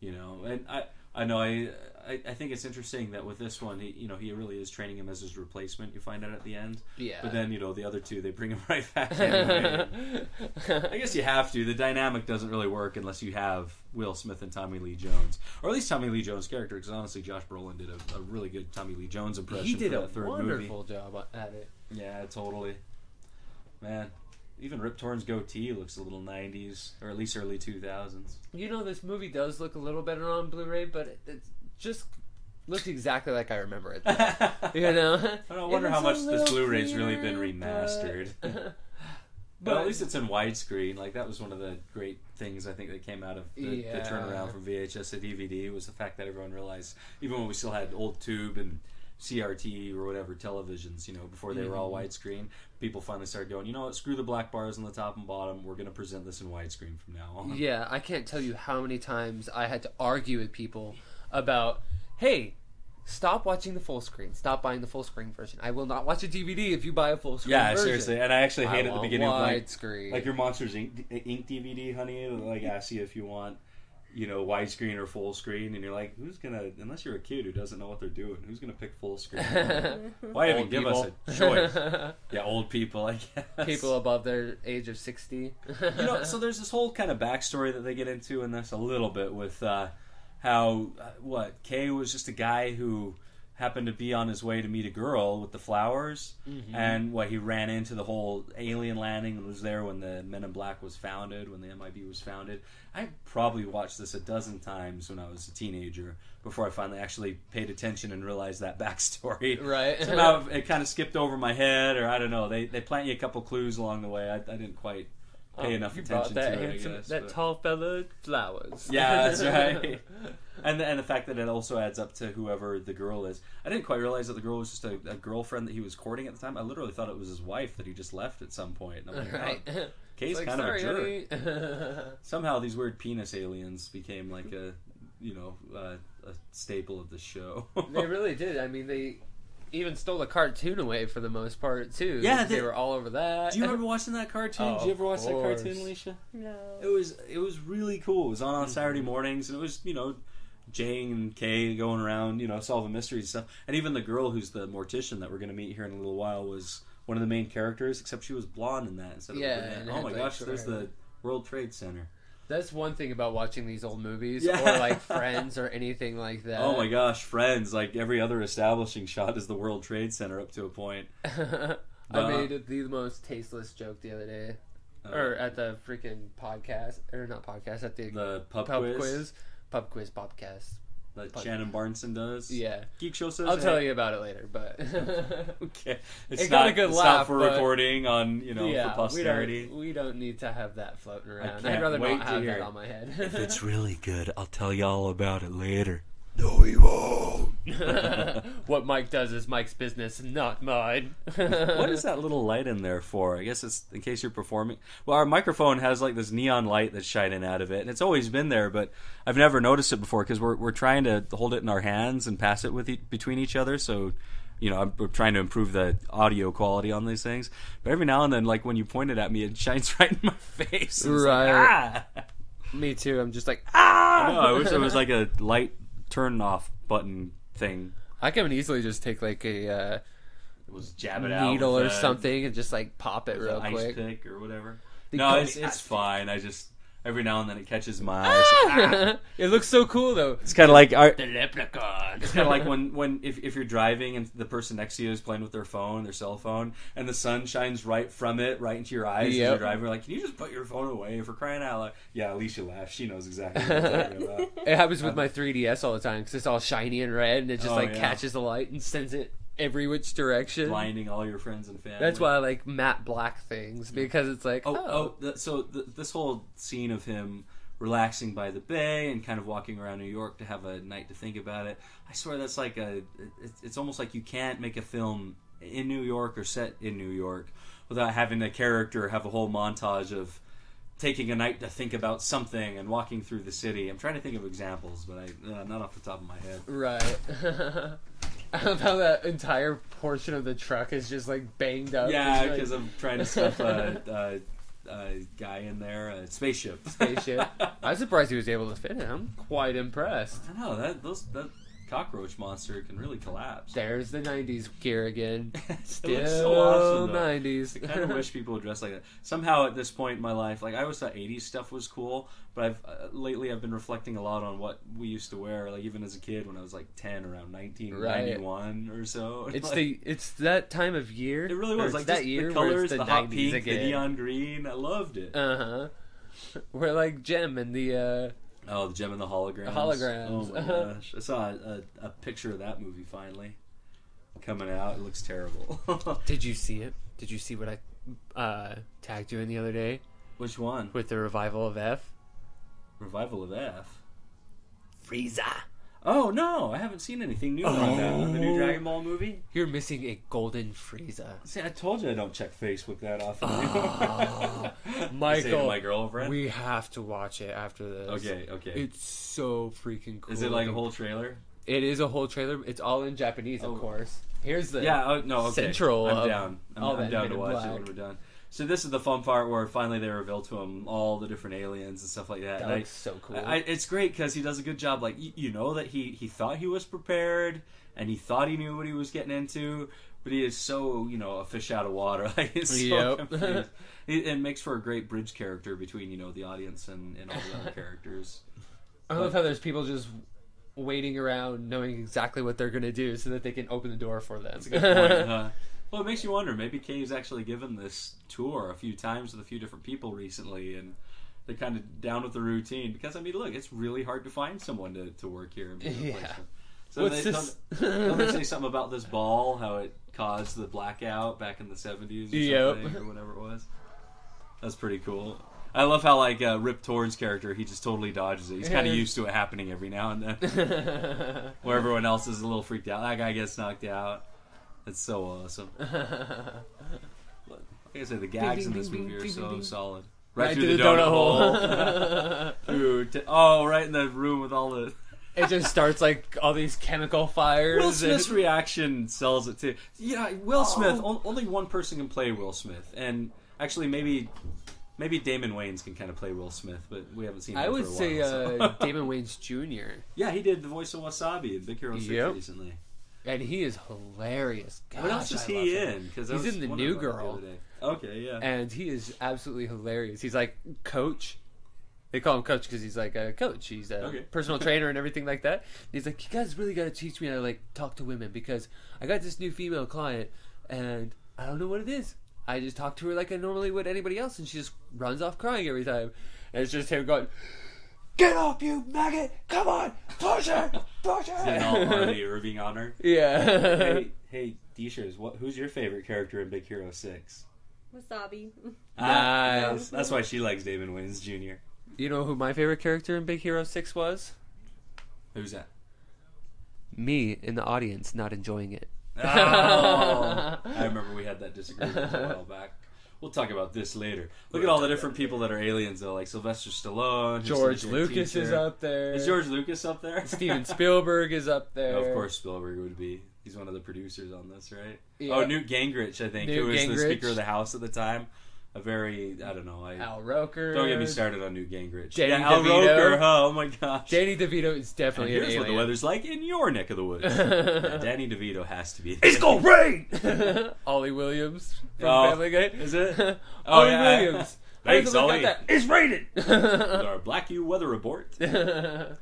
you know, and I I know I, I I think it's interesting that with this one, he you know he really is training him as his replacement. You find out at the end, yeah. but then you know the other two they bring him right back anyway. I guess you have to. The dynamic doesn't really work unless you have Will Smith and Tommy Lee Jones, or at least Tommy Lee Jones' character. Because honestly, Josh Brolin did a, a really good Tommy Lee Jones impression. he did for a third wonderful movie. job at it. Yeah, totally. Man, even Rip Torn's goatee looks a little '90s, or at least early 2000s. You know, this movie does look a little better on Blu-ray, but it, it just looks exactly like I remember it. You know, I don't wonder how much this Blu-ray's really been remastered. but- But at least it's in widescreen. Like that was one of the great things I think that came out of the, the turnaround from VHS to DVD was the fact that everyone realized, even when we still had old tube and CRT or whatever televisions, you know, before they were all Mhm. widescreen, people finally started going, you know what, screw the black bars on the top and bottom. We're going to present this in widescreen from now on. Yeah, I can't tell you how many times I had to argue with people about, hey, stop watching the full screen. Stop buying the full screen version. I will not watch a DVD if you buy a full screen Yeah, version. seriously. And I actually I hate at the beginning of like, widescreen. like your Monsters Inc. Inc. DVD, honey. Like ask you if you want, you know, widescreen or full screen, and you're like, who's gonna? Unless you're a kid who doesn't know what they're doing, who's gonna pick full screen? Why even give people. us a choice? yeah, old people, I guess. people above their age of 60. you know, so there's this whole kind of backstory that they get into in this a little bit with uh, how uh, what Kay was just a guy who happened to be on his way to meet a girl with the flowers, Mm-hmm. and what he ran into the whole alien landing and was there when the Men in Black was founded, when the MIB was founded. I probably watched this a dozen times when I was a teenager before I finally actually paid attention and realized that backstory. right? Somehow it kind of skipped over my head, or I don't know. They they plant you a couple clues along the way. I, I didn't quite pay Oh, enough attention to it. Handsome- guess, that but- tall fella flowers. Yeah, that's right. And the, and the fact that it also adds up to whoever the girl is. I didn't quite realize that the girl was just a, a girlfriend that he was courting at the time. I literally thought it was his wife that he just left at some point. And I'm like, right. wow, Kay's like, kind of a jerk. Somehow these weird penis aliens became like a you know uh, a staple of the show. they really did. I mean, they even stole the cartoon away for the most part too. Yeah, they, they- were all over that. Do you remember watching that cartoon? Oh, Did you ever watch of that cartoon, Alicia? No. It was it was really cool. It was on on Mm-hmm. Saturday mornings, and it was you know Jane and Kay going around you know solving mysteries and stuff. And even the girl who's the mortician that we're going to meet here in a little while was one of the main characters, except she was blonde in that instead of Yeah, brunette. Oh my gosh, there's hair. the World Trade Center. That's one thing about watching these old movies Yeah. or like Friends or anything like that. Oh my gosh, Friends! Like every other establishing shot is the World Trade Center up to a point. I Uh, made the most tasteless joke the other day, Uh, or at the freaking podcast, or not podcast, at the, the pub, pub quiz, quiz. Pub quiz podcast. that pub- Shannon Barneson does. Yeah, Geek Show says. I'll tell you about it later. But Okay, it's It not, got a good it's laugh, not for recording on you know yeah, for posterity. we don't we don't need to have that floating around. can't I'd rather wait not to have hear that on my head. If it's really good, I'll tell you all about it later. No, he won't. what Mike does is Mike's business, not mine. what is that little light in there for? I guess it's in case you're performing. Well, our microphone has like this neon light that's shining out of it, and it's always been there, but I've never noticed it before because we're we're trying to hold it in our hands and pass it with e- between each other. So, you know, I'm, we're trying to improve the audio quality on these things. But every now and then, like when you point it at me, it shines right in my face. It's like, Right. ah! Me too. I'm just like I ah. know. I wish there was like a light turn off button thing. I can easily just take like a uh, It was jab it out needle with or a- something and just like pop it real an ice quick. pick or whatever. They no, it's it's ice fine. I just every now and then it catches my eyes. Ah! it looks so cool though. It's kind of like our, The leprechaun. it's kind of like when when if, if you're driving and the person next to you is playing with their phone, their cell phone, and the sun shines right from it right into your eyes as Yep. you're driving. You're like, can you just put your phone away for crying out loud? Yeah, Alicia laughs. She knows exactly what I'm talking about. It happens with my 3DS all the time because it's all shiny and red, and it just Oh, like yeah. catches the light and sends it every which direction. Blinding all your friends and family. That's why I like matte black things because it's like Oh, oh, oh, th- so th- this whole scene of him relaxing by the bay and kind of walking around New York to have a night to think about it. I swear that's like a. It's, it's almost like you can't make a film in New York or set in New York without having a character have a whole montage of taking a night to think about something and walking through the city. I'm trying to think of examples, but I uh, not off the top of my head. Right. I love how that entire portion of the truck is just like banged up. Yeah, because like, I'm trying to stuff a, a, a guy in there, a spaceship. spaceship. I'm surprised he was able to fit it. I'm quite impressed. I know that those that cockroach monster can really collapse. There's the '90s gear again. It Still looks so awesome, though. '90s. I kind of wish people would dress like that. Somehow, at this point in my life, like I always thought '80s stuff was cool, but I've uh, lately I've been reflecting a lot on what we used to wear, like even as a kid when I was like 10, around 1991 or so. It's Like, the it's that time of year. it really was like that year the colors, the, the, hot 90s pink, the neon green. I loved it. Uh huh. We're like Jem and the. uh oh, the Jem and the holograms. The holograms. Oh my gosh! I saw a, a, a picture of that movie finally coming out. It looks terrible. Did you see it? Did you see what I uh tagged you in the other day Which one? with the revival of F? Revival of F. Frieza. Oh no, I haven't seen anything new on that. The new Oh. Dragon Ball movie. You're missing a golden Frieza. See, I told you I don't check Facebook that often. Oh, Say to Michael, my girlfriend. we have to watch it after this. okay, okay. It's so freaking cool. Is it like a whole trailer? It is a whole trailer. It's all in Japanese, Oh. of course. Here's the Yeah. Oh, no. Okay. Central I'm down. I'm, all I'm down to in watch it when we're done. So this is the fun part where finally they reveal to him all the different aliens and stuff like that. That And I- so cool. I, it's great because he does a good job. Like you, you know that he he thought he was prepared and he thought he knew what he was getting into, but he is so you know a fish out of water. Like he's so Yep. confused. It, it makes for a great bridge character between you know the audience and, and all the other characters. I love how there's people just waiting around, knowing exactly what they're gonna do, so that they can open the door for them. That's a good point. huh? Well, it makes you wonder. Maybe Kay's actually given this tour a few times with a few different people recently, and they're kind of down with the routine. Because I mean, look, it's really hard to find someone to, to work here. And be a Yeah. So What's they, this? Don't, don't they say something about this ball? How it caused the blackout back in the seventies or Yep. something, or whatever it was. That's pretty cool. I love how like uh, Rip Torn's character, he just totally dodges it. He's kind of used to it happening every now and then, where everyone else is a little freaked out. That guy gets knocked out. It's so awesome. Like I said, the gags in this bing, movie are bing, so bing. solid. Right through the donut hole. Through to- oh, right in the room with all the. it just starts like all these chemical fires. Will and- Smith's reaction sells it too. Yeah, Will Smith. Oh. on- Only one person can play Will Smith, and actually, maybe maybe Damon Wayans can kind of play Will Smith, but we haven't seen. I him would for a say while, so. uh, Damon Wayans Jr. yeah, he did the voice of Wasabi in Big Hero Six Yep. recently. And he is hilarious. what else is I he in? Because He's in The New Girl. Okay, yeah. and he is absolutely hilarious. He's like coach. They call him coach because he's like a coach. He's a Okay. personal trainer and everything like that. And he's like, you guys really got to teach me how to like talk to women because I got this new female client and I don't know what it is. I just talk to her like I normally would anybody else, and she just runs off crying every time. And it's just him going, "Get up, you maggot! Come on, push her, push Getting all her!" Harley Irving on her. yeah. hey, hey, Deeshers, what? Who's your favorite character in Big Hero Six? Wasabi. Ah, Nice. that's why she likes Damon Wayans Jr. You know who my favorite character in Big Hero Six was? Who's that? Me in the audience, not enjoying it. Oh, I remember we had that disagreement a while back. We'll talk about this later. Look at all the different people that are aliens, though, like Sylvester Stallone, George Lucas teacher. is up there. Is George Lucas up there? Steven Spielberg is up there. of course, Spielberg would be. He's one of the producers on this, right? Yeah. Oh, Newt Gingrich, I think, Newt who was the Speaker of the House at the time. A very, I don't know. I Al Roker. don't get me started on Newt Gingrich. Danny yeah, Al DeVito. Roker. huh? Oh my gosh. Danny DeVito is And definitely here's an what the weather's like in your neck of the woods. Yeah, Danny DeVito has to be. It's gonna rain! Ollie Williams from Oh, Family Guy. is it? Oh, Ollie Oh, yeah. Williams. Thanks, Ollie. that. It's raining! Our Black U weather report. So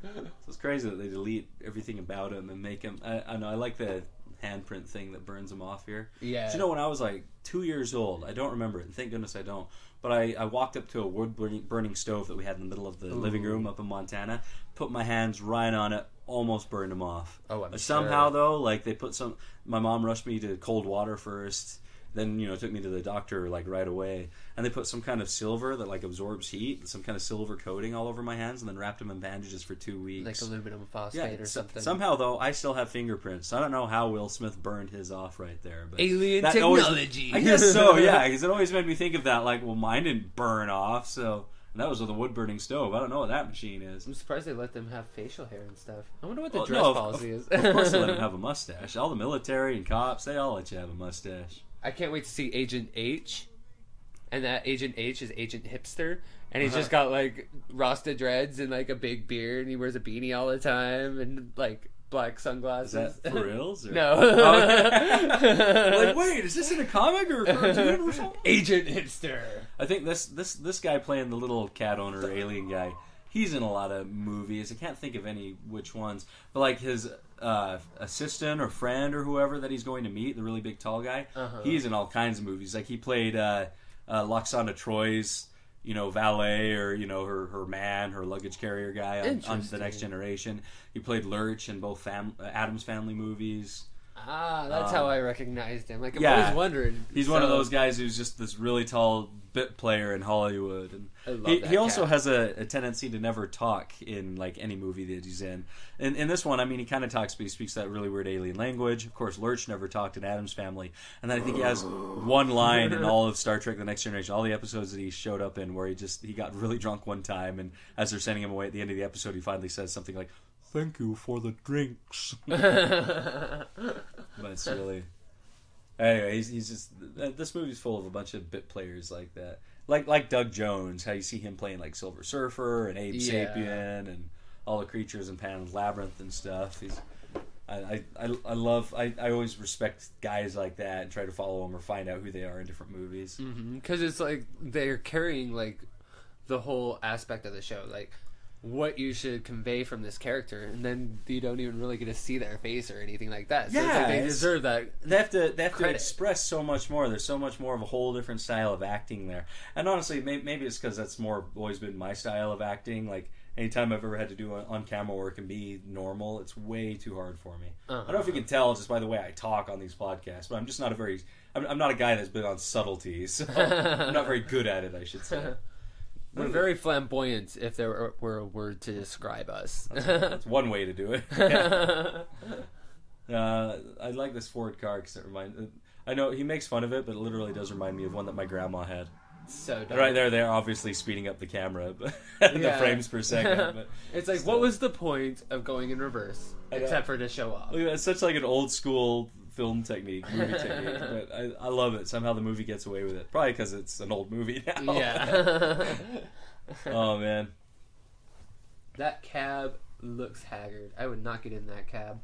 it's crazy that they delete everything about him and make him. I, I know. I like the handprint thing that burns them off here. yeah. You know when I was like two years old? I don't remember it, and thank goodness I don't. But I, I walked up to a wood burning, burning stove that we had in the middle of the living room up in Montana, put my hands right on it, almost burned them off. Oh, I'm Somehow sure. though, like they put some. My mom rushed me to cold water first. Then you know took me to the doctor like right away, and they put some kind of silver that like absorbs heat, some kind of silver coating all over my hands, and then wrapped them in bandages for two weeks. like aluminum yeah, phosphate or so- something. somehow though, I still have fingerprints. I don't know how Will Smith burned his off right there, but Alien that always- technology. I guess so, yeah, because it always made me think of that. Like, well, mine didn't burn off, so and that was with a wood burning stove. I don't know what that machine is. I'm surprised they let them have facial hair and stuff. I wonder what the Well, dress no, policy of, is. Of course, they let them have a mustache. All the military and cops, they all let you have a mustache. I can't wait to see Agent H, and that Agent H is Agent Hipster, and he's Uh-huh. just got like Rasta dreads and like a big beard, and he wears a beanie all the time and like black Is sunglasses. that for reals? Or? no. Oh. like, wait, is this in a comic or or something? Agent Hipster. I think this this this guy playing the little cat owner alien guy. He's in a lot of movies. I can't think of any which ones, but like his uh, assistant or friend or whoever that he's going to meet, the really big tall guy. Uh-huh. He's in all kinds of movies. Like he played uh, uh, Lwaxana Troi's, you know, valet or you know her her man, her luggage carrier guy on, on the Next Generation. He played Lurch in both fam- Addams Family movies. Ah, that's Um, how I recognized him. Like I'm yeah. always wondering. He's one of those guys who's just this really tall bit player in Hollywood, and he, he also has a, a tendency to never talk in like any movie that he's in. In, in this one, I mean, he kind of talks, but he speaks that really weird alien language. Of course, Lurch never talked in Addams Family, and then I think he has one line in all of Star Trek: The Next Generation, all the episodes that he showed up in, where he just he got really drunk one time, and as they're sending him away at the end of the episode, he finally says something like, "Thank you for the drinks." but it's really anyway he's, he's just this movie's full of a bunch of bit players like that. Like like doug jones how you see him playing like silver surfer and abe Yeah. sapien and all the creatures in pan's labyrinth and stuff. He's I, I, I, I love I, I always respect guys like that and try to follow them or find out who they are in different movies. Mm-hmm. Because it's like they're carrying like the whole aspect of the show. Like what you should convey from this character and then you don't even really get to see their face or anything like that so Yeah, like they deserve that they have to they have to express so much more. There's so much more of a whole different style of acting there. And honestly, may, maybe it's because that's more always been my style of acting. Like anytime I've ever had to do on camera work and be normal, it's way too hard for me. I don't know if you can tell just by the way I talk on these podcasts, but I'm just not a very I'm, I'm not a guy that's been on subtleties. So I'm not very good at it, I should say. We're very flamboyant if there were, were a word to describe us That's one way to do it. Uh, I like this Ford car because it reminds. I know he makes fun of it, but it literally does remind me of one that my grandma had. so dumb. Right there, they're obviously speeding up the camera, but the Yeah. frames per second. But it's like what was the point of going in reverse except for to show off it's such like an old school film technique, movie technique. But I, I love it. Somehow the movie gets away with it. Probably because it's an old movie now. yeah oh man. That cab looks haggard. I would not get in that cab.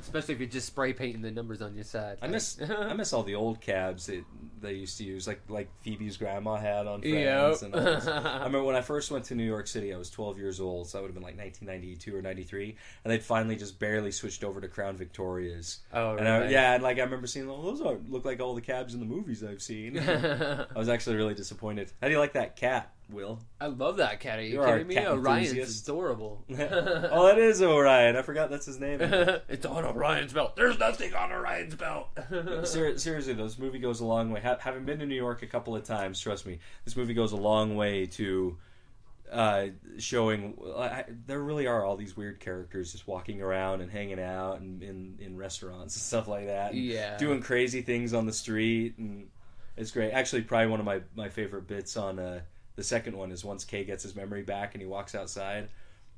Especially if you're just spray painting the numbers on your side. I miss I miss all the old cabs that they used to use, like like Phoebe's grandma had on Friends. Yep. And all this. I remember when I first went to New York City, I was 12 years old, so that would have been like 1992 or 93, and they'd finally just barely switched over to Crown Victorias. Oh, And I, right. yeah, and like I remember seeing well, those are look like all the cabs in the movies I've seen. I was actually really disappointed. How do you like that cat, Will? I love that cat. Are you You're kidding me? cat Orion's enthusiast. adorable. oh, that is Orion. I forgot that's his name. it's on Orion's belt. There's nothing on Orion's belt. Ser- seriously, though, this movie goes a long way. Ha- having been to New York a couple of times, trust me, this movie goes a long way to uh, showing. I, there really are all these weird characters just walking around and hanging out and in in restaurants and stuff like that. and Yeah. doing crazy things on the street, and it's great. Actually, probably one of my my favorite bits on uh, the second one is once Kay gets his memory back and he walks outside.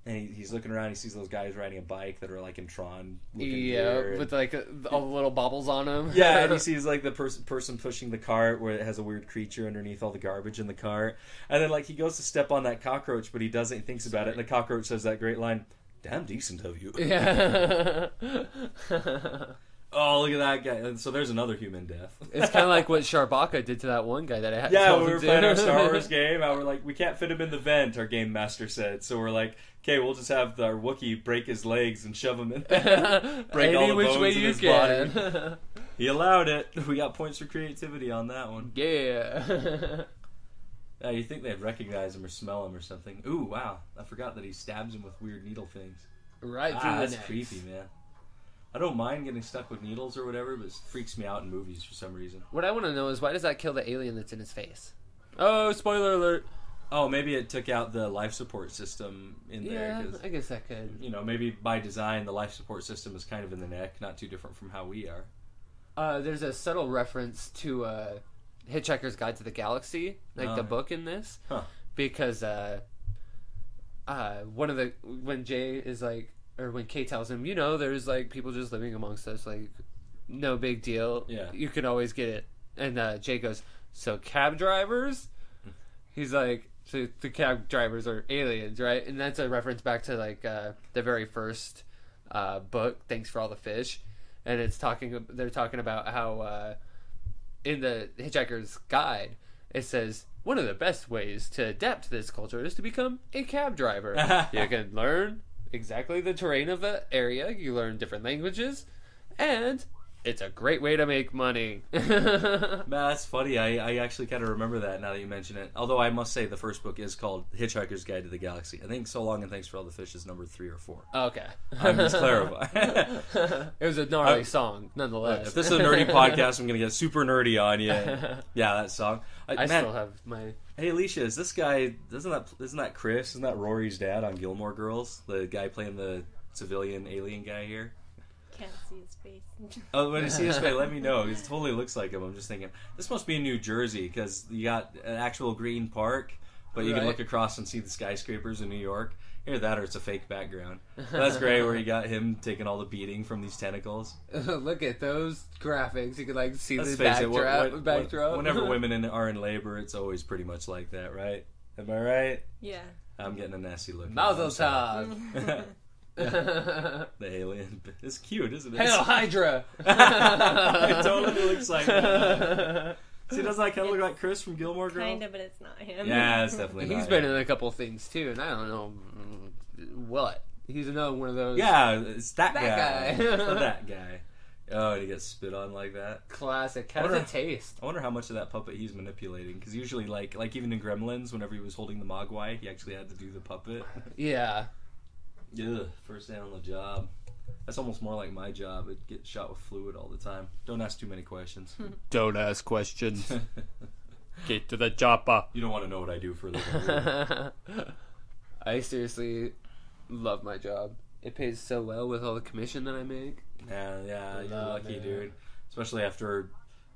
And he, he's looking around. He sees those guys riding a bike that are like in Tron. Looking yeah, weird. with like uh, all the little bobbles on them. Yeah, and he sees like the person person pushing the cart where it has a weird creature underneath all the garbage in the cart, and then like he goes to step on that cockroach, but he doesn't. He thinks about it, and the cockroach says that great line, "Damn decent of you." yeah. Oh, look at that guy! And so there's another human death. it's kind of like what Sharbaka did to that one guy that I had. yeah, we were playing our Star Wars game. How we're like, we can't fit him in the vent. Our game master said, so we're like, okay, we'll just have our Wookiee break his legs and shove him in. there. Break Any all the which bones way in you his can. he allowed it. We got points for creativity on that one. yeah. Yeah, you think they'd recognize him or smell him or something. Ooh, wow. I forgot that he stabs him with weird needle things. right through Ah, the that's creepy, man. I don't mind getting stuck with needles or whatever, but it freaks me out in movies for some reason. What I want to know is why does that kill the alien that's in his face? Oh, spoiler alert! Oh, maybe it took out the life support system in there. Yeah, I guess that could. you know, maybe by design the life support system is kind of in the neck, not too different from how we are. Uh, there's a subtle reference to uh, Hitchhiker's Guide to the Galaxy, like the Oh. book in this, Huh. because uh, uh, one of the when Jay is like, or when Kay tells him, you know, there's like people just living amongst us, like no big deal. Yeah. you can always get it. And uh, Jay goes, so cab drivers. He's like, so the cab drivers are aliens, right? And that's a reference back to like uh, the very first uh, book, Thanks for All the Fish, and it's talking. They're talking about how uh, in the Hitchhiker's Guide it says one of the best ways to adapt to this culture is to become a cab driver. you can learn exactly the terrain of the area. You learn different languages, and it's a great way to make money. Man, that's funny. I, I actually kind of remember that now that you mention it. Although I must say the first book is called Hitchhiker's Guide to the Galaxy. I think So Long and Thanks for All the Fish is number three or four. okay, I'm just clarifying. it was a gnarly I- song, nonetheless. if this is a nerdy podcast, I'm going to get super nerdy on you. Yeah, that song. I, I man, still have my. Hey Alicia, is this guy? Isn't that isn't that Chris? Isn't that Rory's dad on Gilmore Girls? The guy playing the civilian alien guy here. Can't see his face. Oh, when you see his face, let me know. He totally looks like him. I'm just thinking this must be in New Jersey because you got an actual green park, but you can look across and see the skyscrapers in New York. Either that or it's a fake background. But that's great where you got him taking all the beating from these tentacles. Look at those graphics. You can like see Let's the face it. backdrop. when- when- backdrop. whenever women in, are in labor, it's always pretty much like that, right? Am I right? Yeah. I'm getting a nasty look. Mazel I'm sorry. tov. the alien. It's cute, isn't it? Hail Hydra! it totally looks like. See, doesn't that kind of look like Chris from Gilmore Girls? Kinda, but it's not him. Yeah, it's definitely. He's not been him. in a couple things too, and I don't know what. He's another one of those Yeah, it's that, That guy. guy. That guy. Oh, and he gets spit on like that. classic. How I does it taste? I wonder how much of that puppet he's manipulating. Because usually, like, like even in Gremlins, whenever he was holding the Mogwai, he actually had to do the puppet. Yeah. Ugh, first day on the job. That's almost more like my job. It get shot with fluid all the time. Don't ask too many questions. Don't ask questions. Get to the chopper. you don't want to know what I do for a living. I seriously love my job. It pays so well with all the commission that I make. yeah, yeah, you're Love lucky, it. dude. Especially after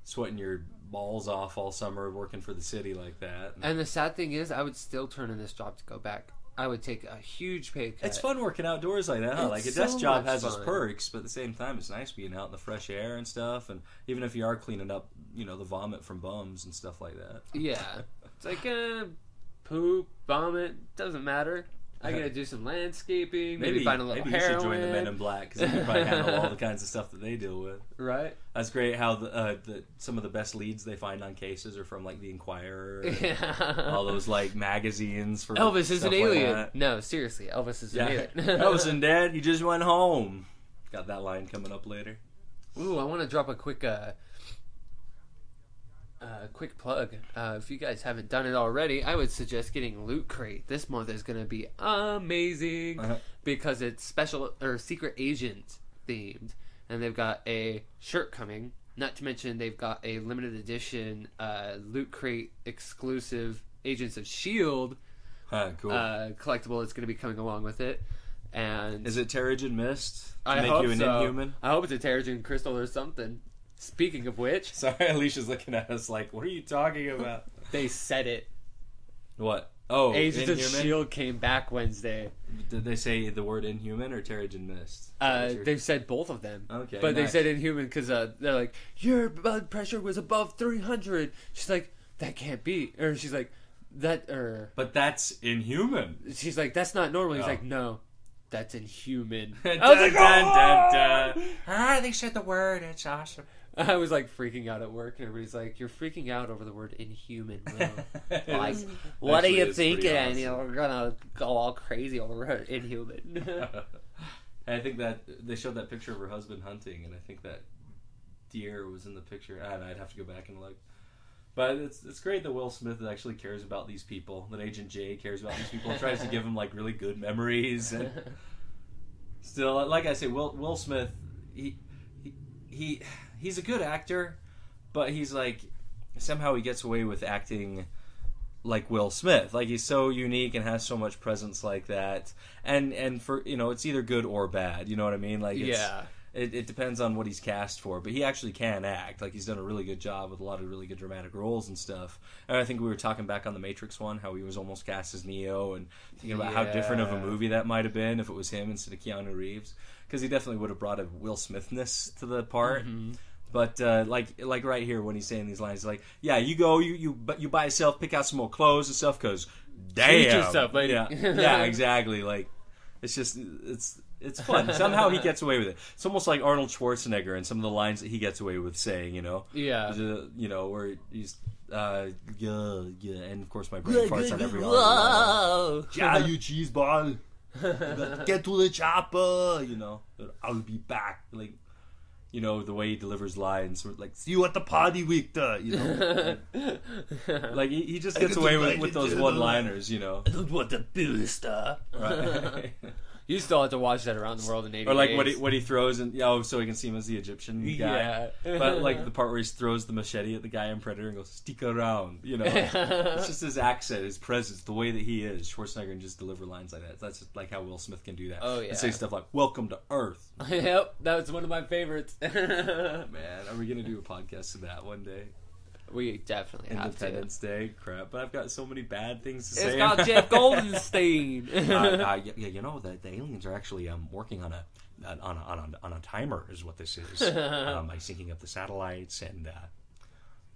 sweating your balls off all summer working for the city like that. And the sad thing is, I would still turn in this job to go back. I would take a huge pay cut. It's fun working outdoors like that, huh? Like a so desk job has its perks, but at the same time, it's nice being out in the fresh air and stuff. And even if you are cleaning up, you know, the vomit from bums and stuff like that. Yeah. It's like uh, poop, vomit, doesn't matter. I gotta do some landscaping, maybe, find a little maybe you should join the Men in Black because you can probably handle all the kinds of stuff that they deal with. right? That's great. How the, uh, the some of the best leads they find on cases are from like the Inquirer, Yeah. all those like magazines for Elvis is an alien. no, seriously, Elvis is Yeah, an alien. Elvis isn't dead. He just went home. Got that line coming up later. Ooh, I want to drop a quick, uh, uh, quick plug. Uh, if you guys haven't done it already, I would suggest getting Loot Crate. This month is going to be amazing Uh-huh. because it's special or secret agent themed, and they've got a shirt coming. Not to mention they've got a limited edition uh, Loot Crate exclusive Agents of Shield Huh, cool. uh, collectible that's going to be coming along with it. And Is it Terrigen Mist to I make hope you an so. inhuman? I hope it's a Terrigen crystal or something. Speaking of which, Sorry, Alicia's looking at us like, what are you talking about? they said it. what? Oh, Agents of inhuman? Shield came back Wednesday. Did they say the word inhuman or Terrigen Mist? Uh, they've said both of them. Okay, but they said Inhuman because uh, they're like, your blood pressure was above 300. She's like, that can't be. Or she's like, that. Or But that's inhuman. she's like, that's not normal. He's Oh. like, no, that's inhuman. I was like, dun, "Oh!" dun, dun. Ah, they said the word. It's awesome. I was like freaking out at work, and everybody's like, "You're freaking out over the word inhuman." Will." like, It's- what are you thinking? awesome. You're gonna go all crazy over it, inhuman. I think that they showed that picture of her husband hunting, and I think that deer was in the picture. And I'd have to go back and look. But it's it's great that Will Smith actually cares about these people. That Agent J cares about these people and tries to give them like really good memories. And still, like I say, Will Will Smith, he, he he he's a good actor, but he's like somehow he gets away with acting like Will Smith. Like he's so unique and has so much presence like that. And and for you know, it's either good or bad. You know what I mean? Like it's, Yeah. It, it depends on what he's cast for, but he actually can act. Like he's done a really good job with a lot of really good dramatic roles and stuff. And I think we were talking back on the Matrix one, how he was almost cast as Neo, and thinking about how different of a movie that might have been if it was him instead of Keanu Reeves, because he definitely would have brought a Will Smithness to the part. Mm-hmm. But uh, like like right here when he's saying these lines, like yeah, you go, you you but you buy yourself, pick out some more clothes and stuff, because damn, yourself, lady. yeah, yeah, exactly. Like it's just it's it's fun. Somehow he gets away with it. It's almost like Arnold Schwarzenegger and some of the lines that he gets away with saying. You know, Yeah. The- you know where he's. Uh, yeah, yeah, and of course my brain farts on every R. Yeah, you cheese ball. Get to the chopper. You know, I'll be back. Like, you know the way he delivers lines, sort of like See you at the party, Victor. You know. like he, he just gets away with, with those one-liners. You know, I don't want the booster. right? You still have to watch that around the world in 80 or like what he what he throws and oh, so he can see him as the Egyptian guy. Yeah. but like the part where he throws the machete at the guy in Predator and goes, "Stick around," you know. it's just his accent, his presence, the way that he is. Schwarzenegger can just deliver lines like that. That's just like how Will Smith can do that. Oh, and say stuff like "Welcome to Earth." yep, that was one of my favorites. Man, are we gonna do a podcast of that one day? We definitely have to. Independence Day, crap! But I've got so many bad things to It's say. got Jeff Goldenstein. uh, uh, yeah, yeah, you know the, the aliens are actually um, working on a on a, on a on a timer is what this is um, by syncing up the satellites and uh,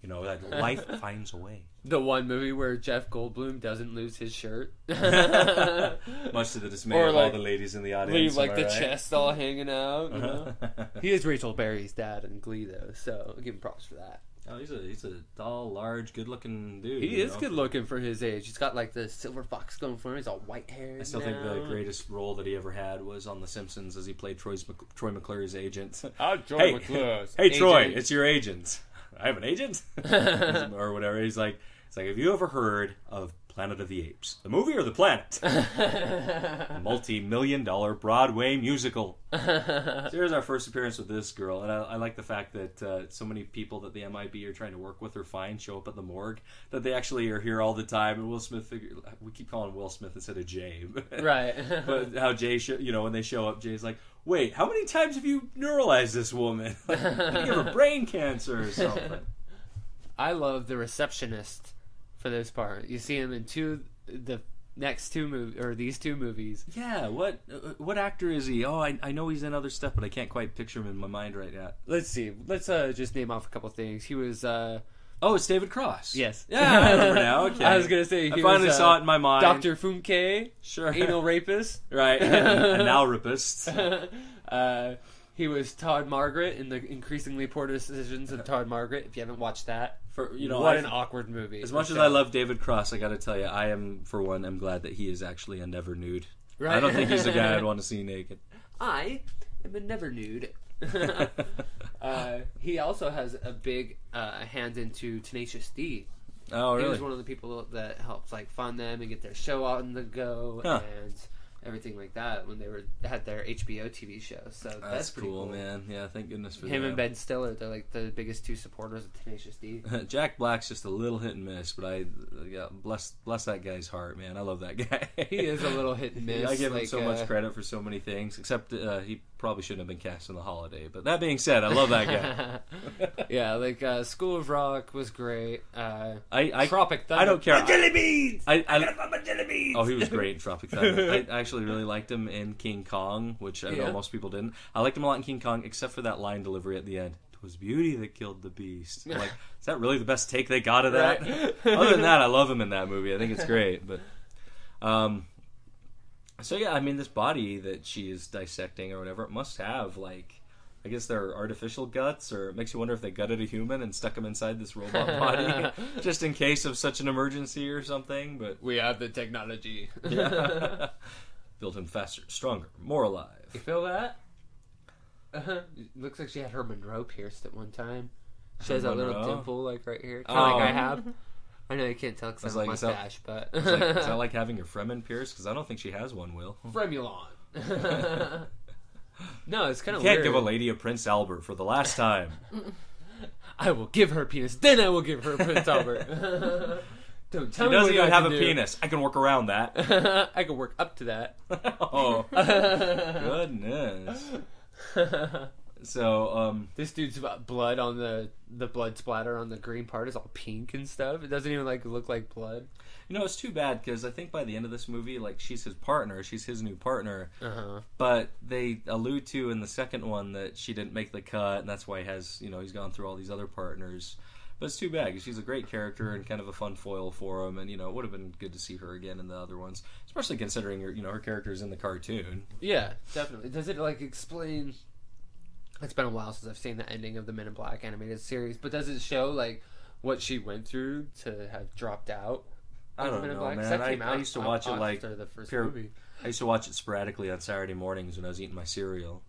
you know that life finds a way. the one movie where Jeff Goldblum doesn't lose his shirt. Much to the dismay Or of all the ladies in the audience. Leave like the right? chest all hanging out. You know? He is Rachel Berry's dad in Glee, though, so I'll give him props for that. Oh, he's a he's a tall, large, good-looking dude. He is know? good looking for his age. He's got like the silver fox going for him. He's all white hair. I still think the greatest role that he ever had was on The Simpsons as he played Troy's Mc- Troy McClure's agent. Oh, Troy hey, McClure's hey Troy, it's your agent. I have an agent, or whatever. He's like, it's like, have you ever heard of Planet of the Apes, the movie or the planet? A multi-million dollar Broadway musical. so here's our first appearance with this girl, and I, I like the fact that uh, so many people that the MIB are trying to work with or find show up at the morgue that they actually are here all the time. And Will Smith, figure, we keep calling Will Smith instead of Jay, right. but how Jay, sh- you know, when they show up, Jay's like, "Wait, how many times have you neuralized this woman? Like, you give her brain cancer or something?" I love the receptionist for this part. You see him in two the next two movies or these two movies. Yeah, what uh, what actor is he? Oh, I, I know he's in other stuff, but I can't quite picture him in my mind right now. Let's see. Let's uh, just name off a couple things. He was uh, Oh, it's David Cross. yes. Yeah, I remember now. Okay, I was gonna say I he finally was, uh, saw it in my mind. Doctor Funke, sure, anal rapist. right, a now rapist. uh, he was Todd Margaret in the increasingly poor decisions of Todd Margaret. If you haven't watched that, For you know, what I- an awkward movie. as much as I love David Cross, I got to tell you, I am for one, I'm glad that he is actually a never nude. Right? I don't think he's the guy I'd want to see naked. I am a never nude. uh, he also has a big uh, hand into Tenacious D. oh, really? He was one of the people that helped like fund them and get their show on the go Huh. and everything like that when they were had their HBO TV show. So that's, That's, pretty cool, cool, man. Yeah, thank goodness for Him that. and Ben Stiller, they're like the biggest two supporters of Tenacious D. Jack Black's just a little hit and miss, but I yeah, bless bless that guy's heart, man. I love that guy. He is a little hit and miss. I give him so uh, much credit for so many things, except uh, he probably shouldn't have been cast in the holiday. But that being said, I love that guy. yeah, like uh, School of Rock was great. Uh, I, I Tropic Thunder. I don't care. My jelly beans. I, I I, gotta find my jelly beans. oh, he was great in Tropic Thunder. I actually really liked him in King Kong, which I Yeah. know most people didn't. I liked him a lot in King Kong, except for that line delivery at the end. It was beauty that killed the beast. I'm like, is that really the best take they got of that? Other than that, I love him in that movie. I think it's great. But, um, so yeah, I mean, this body that she is dissecting or whatever, it must have like, I guess they're artificial guts, or it makes you wonder if they gutted a human and stuck him inside this robot body, just in case of such an emergency or something. But we have the technology. yeah. Built him faster, stronger, more alive. You feel that? Uh-huh. Looks like she had her Monroe pierced at one time. She has a little dimple like right here, kind of like I Oh. have. I know you can't tell because I was I have a like, is that- mustache, but It's like, is that like having your Fremen pierced? Because I don't think she has one. Will Fremulon. No, it's kind You of can't weird. give a lady a Prince Albert for the last time. I will give her a penis, then I will give her a Prince Albert. Don't tell me doesn't even have a do. penis. I can work around that. I can work up to that. oh, goodness. So, um, This dude's blood on the the blood splatter on the green part is all pink and stuff. It doesn't even like look like blood. you know, it's too bad because I think by the end of this movie, like, she's his partner. She's his new partner. Uh huh. But they allude to in the second one that she didn't make the cut, and that's why he has, you know, he's gone through all these other partners. But it's too bad 'cause she's a great character and kind of a fun foil for him, and you know, it would have been good to see her again in the other ones, especially considering her, you know, her character is in the cartoon. Yeah, definitely. Does it like explain? It's been a while since I've seen the ending of the Men in Black animated series, but does it show like what she went through to have dropped out? I don't know, man. I- I used to watch it, like, the first pure- movie. I used to watch it sporadically on Saturday mornings when I was eating my cereal.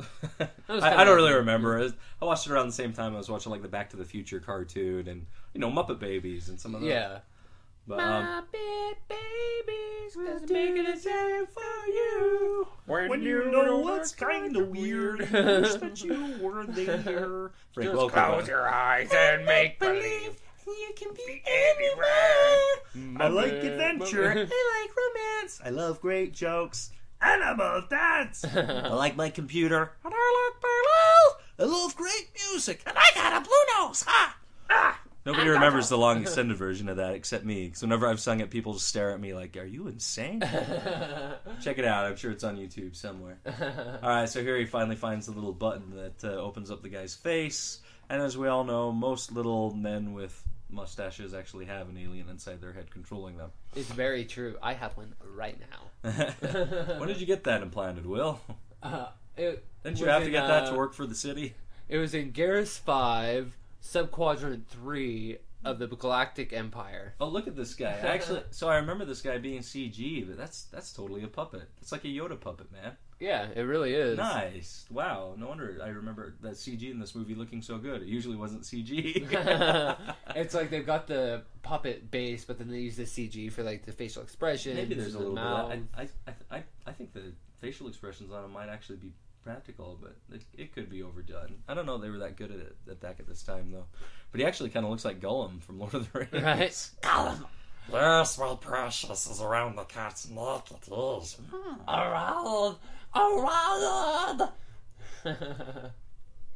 So. was I, I don't really like- remember. Was- I watched it around the same time I was watching like the Back to the Future cartoon and you know Muppet Babies and some of those. Yeah. but um, babies was making it same for you. When you know what's kind of weird, wish that you were there. Frank Just Welker. close your eyes and make believe. You can be anywhere. I like adventure. I like romance. I love great jokes. And dance. I like my computer. And I like Berlin. I love great music. And I got a blue nose. Ha! Ah! Nobody remembers the long extended version of that except me. So whenever I've sung it, people just stare at me like, "Are you insane?" Check it out. I'm sure it's on YouTube somewhere. All right, so here he finally finds the little button that uh, opens up the guy's face, and as we all know, most little men with mustaches actually have an alien inside their head controlling them. It's very true. I have one right now. when did you get that implanted, Will? Uh, it Didn't you have to get that uh, to work for the city? It was in Garrus Five, Subquadrant Three of the Galactic Empire. Oh, look at this guy. Actually, so I remember this guy being CG, but that's that's totally a puppet. It's like a Yoda puppet, man. Yeah, it really is. Nice. Wow. No wonder I remember that CG in this movie looking so good. It usually wasn't CG. it's like they've got the puppet base, but then they use the CG for like the facial expressions. Maybe there's a the little mouth. bit. Of, I, I, I, I think the facial expressions on him might actually be practical, but it, it could be overdone. I don't know. They were that good at it at that at this time, though. But he actually kind of looks like Gollum from Lord of the Rings. Right. Callum. Yes, my precious is around the cat's neck. It is. Hmm. Around, Oh around.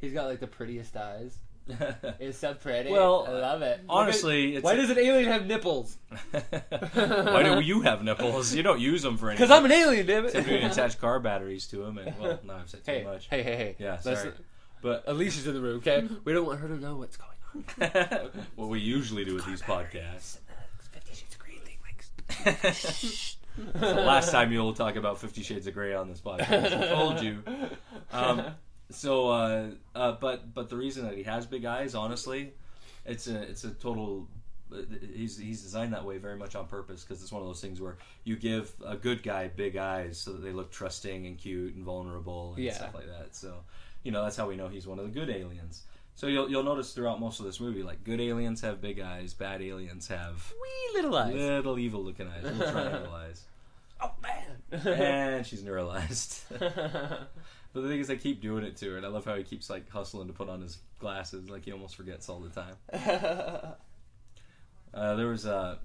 He's got like the prettiest eyes. It's so pretty. Well, I love it. Uh, honestly, it's why a- does an alien have nipples? Why do you have nipples? You don't use them for anything. Because I'm an alien, damn it. Except you attach car batteries to them, and well, no, I've said too hey, much. hey, hey, hey. Yeah, Let's- sorry. But Alicia's in the room, okay? We don't want her to know what's going on. what we usually do with these podcasts. Fifty Shades of Grey thing, the last time you'll talk about Fifty Shades of Grey on this podcast. I told you. Um, so, uh, uh, but but the reason that he has big eyes, honestly, it's a it's a total. He's he's designed that way very much on purpose because it's one of those things where you give a good guy big eyes so that they look trusting and cute and vulnerable and Yeah. stuff like that. So, you know, that's how we know he's one of the good aliens. So you'll you'll notice throughout most of this movie, like good aliens have big eyes, bad aliens have wee little eyes. little evil looking eyes, little triangle eyes. Oh man. And she's neuralized. but the thing is, they keep doing it to her, and I love how he keeps like hustling to put on his glasses, like he almost forgets all the time. Uh, there was a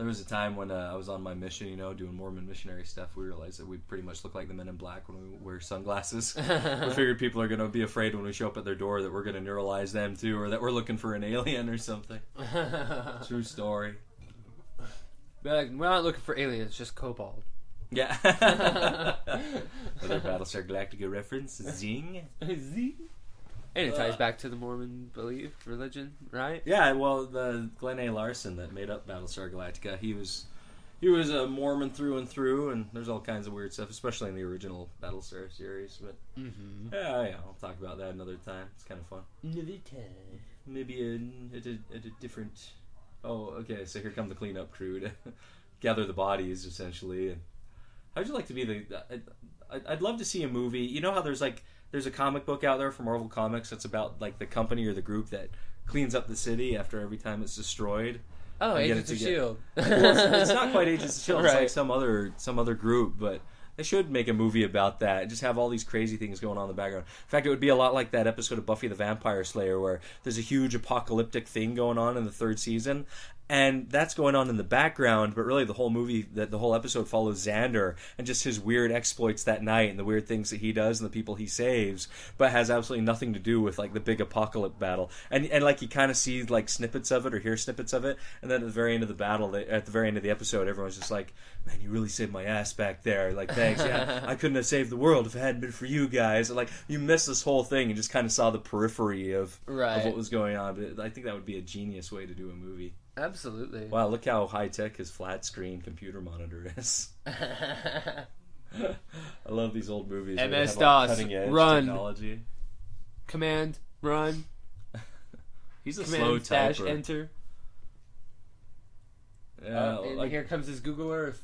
there was a time when uh, I was on my mission, you know, doing Mormon missionary stuff. We realized that we pretty much look like the Men in Black when we wear sunglasses. we figured people are going to be afraid when we show up at their door that we're going to neuralize them too, or that we're looking for an alien or something. True story. Like, we're not looking for aliens, just Kobol. Yeah. Another Battlestar Galactica reference. Zing. And it ties back to the Mormon belief, religion, right? Yeah, well, the Glen A. Larson that made up Battlestar Galactica, he was he was a Mormon through and through, and there's all kinds of weird stuff, especially in the original Battlestar series. But Mm-hmm. yeah, yeah, I'll talk about that another time. It's kind of fun. Maybe in, at, a, at a different. Oh, okay. So here come the cleanup crew to gather the bodies, essentially. And how'd you like to be the? I, I- I'd love to see a movie. You know how there's like there's a comic book out there for Marvel Comics that's about like the company or the group that cleans up the city after every time it's destroyed. Oh, Agents of get- Shield. Well, it's, it's not quite Agents of Shield. It's like some other some other group, but They should make a movie about that just have all these crazy things going on in the background. In fact, it would be a lot like that episode of Buffy the Vampire Slayer where there's a huge apocalyptic thing going on in the third season. And that's going on in the background, but really the whole movie, that the whole episode follows Xander and just his weird exploits that night and the weird things that he does and the people he saves, but has absolutely nothing to do with like the big apocalypse battle. And and like you kind of see like snippets of it or hear snippets of it, and then at the very end of the battle, at the very end of the episode, everyone's just like, "Man, you really saved my ass back there." Like, thanks. Yeah, I couldn't have saved the world if it hadn't been for you guys. And, like, you missed this whole thing and just kind of saw the periphery of of what was going on. But I think that would be a genius way to do a movie. Absolutely. Wow, look how high tech his flat screen computer monitor is. I love these old movies. have, MS-DOS, run. technology. Command run. He's a Command slow dash enter. Yeah, Uh, and like- here comes his Google Earth.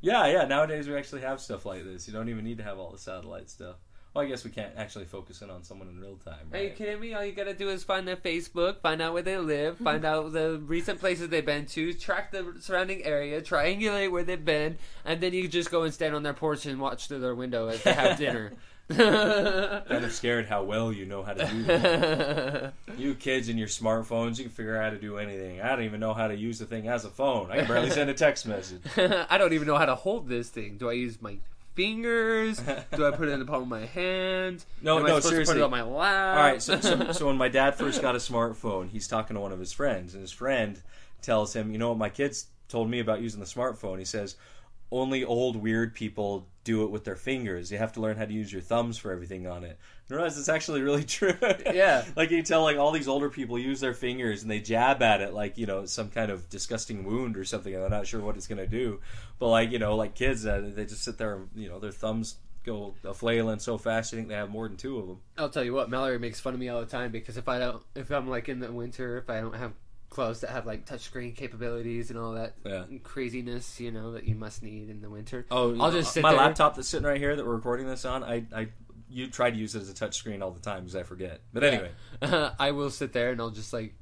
yeah, yeah. Nowadays we actually have stuff like this. You don't even need to have all the satellite stuff. Well, I guess we can't actually focus in on someone in real time. Are you kidding me? All you gotta do is find their Facebook, find out where they live, find out the recent places they've been to, track the surrounding area, triangulate where they've been, and then you just go and stand on their porch and watch through their window as they have dinner. kind of scared how well you know how to do that. You kids and your smartphones, you can figure out how to do anything. I don't even know how to use the thing as a phone. I can barely send a text message. I don't even know how to hold this thing. Do I use my fingers? Do I put it in the palm of my hand? No, Am I no, supposed seriously. To put it on my lap. All right, so, so, so when my dad first got a smartphone, he's talking to one of his friends, and his friend tells him, "You know what my kids told me about using the smartphone?" He says, "Only old weird people do it with their fingers. You have to learn how to use your thumbs for everything on it." And I realized it's actually really true. Yeah. like you tell, like all these older people use their fingers and they jab at it like you know some kind of disgusting wound or something, and they're not sure what it's gonna do. But like you know, like kids, uh, they just sit there, and, you know, their thumbs go a flailing so fast you think they have more than two of them. I'll tell you what, Mallory makes fun of me all the time because if I don't, if I'm like in the winter, if I don't have clothes that have like touchscreen capabilities and all that Yeah. craziness, you know, that you must need in the winter. Oh, I'll just uh, sit my there. laptop that's sitting right here that we're recording this on. I, I, you try to use it as a touchscreen all the time because I forget. But anyway, I will sit there and I'll just like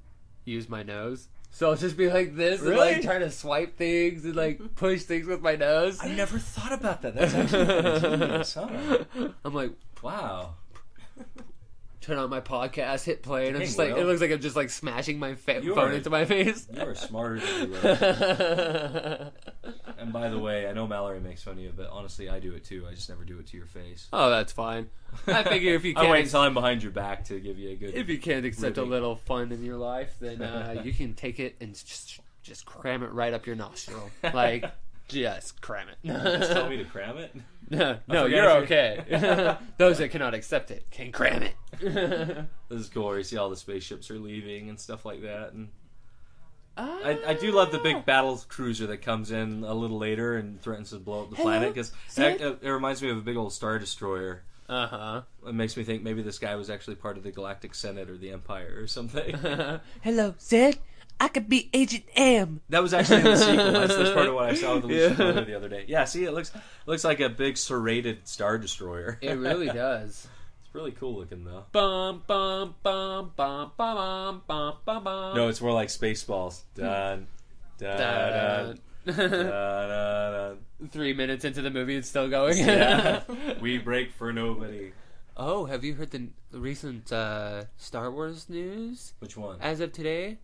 use my nose. So I'll just be like this and like trying to swipe things and like push things with my nose. I never thought about that. That's actually genius, huh? I'm like Wow. turn on my podcast, hit play, and I'm Dang, just like Will. it looks like I'm just like smashing my fa- You phone are- into my face. You are smarter than you are. And by the way, I know Mallory makes fun of you, but honestly, I do it too. I just never do it to your face. oh, that's fine. I figure if you I can't wait until I'm behind your back to give you a good. if you can't accept a little fun in your life, then uh, you can take it and just just cram it right up your nostril, like just cram it. Just tell me to cram it. no, no, you're okay. Those that cannot accept it can cram it. This is cool. You see all the spaceships are leaving and stuff like that, and I, I do love the big battle cruiser that comes in a little later and threatens to blow up the planet because Sid? it, it reminds me of a big old star destroyer. Uh huh. It makes me think maybe this guy was actually part of the Galactic Senate or the Empire or something. Hello, Sid. I could be Agent M. that was actually in the sequel. That's, that's part of what I saw with Alicia Yeah. Miller the other day. Yeah, see, it looks it looks like a big serrated star destroyer. It really does. it's really cool looking though. Bum bum bum bum bum bum bum bum. No, it's more like Spaceballs. Dun, dun, dun, dun, dun, dun. Three minutes into the movie, it's still going. Yeah. we break for nobody. oh, have you heard the recent uh, Star Wars news Which one? as of today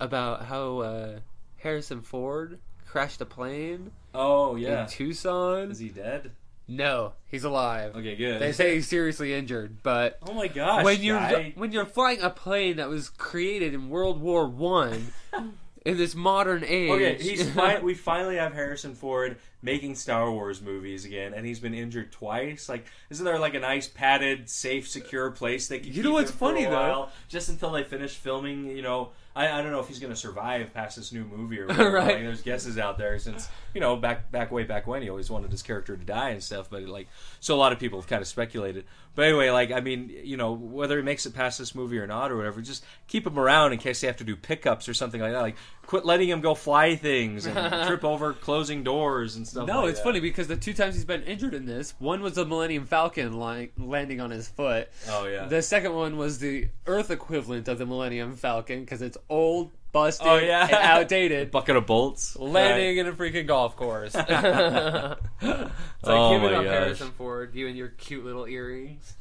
about how uh, Harrison Ford crashed a plane Oh yeah. in Tucson? Is he dead? No, he's alive. Okay, good. They say he's seriously injured, but Oh my gosh. when you're guy. when you're flying a plane that was created in World War One in this modern age, Okay, he's fi- we finally have Harrison Ford making Star Wars movies again, and he's been injured twice. Like, isn't there like a nice padded, safe, secure place they can? You know what's funny, though? while, Just until they finish filming, you know. I, I don't know if he's going to survive past this new movie or whatever. Right. Like, there's guesses out there since you know back back way back when he always wanted his character to die and stuff. But like, so a lot of people have kind of speculated. But anyway, like I mean, you know, whether he makes it past this movie or not or whatever, just keep him around in case they have to do pickups or something like that. Like, quit letting him go fly things and trip over closing doors and stuff. No, like it's that. funny because the two times he's been injured in this, one was the Millennium Falcon li- landing on his foot. Oh yeah. The second one was the Earth equivalent of the Millennium Falcon because it's old, busted Oh, yeah. and outdated, bucket of bolts. landing in a freaking golf course. it's like Oh him and my up gosh. Harrison Ford, you and your cute little earrings.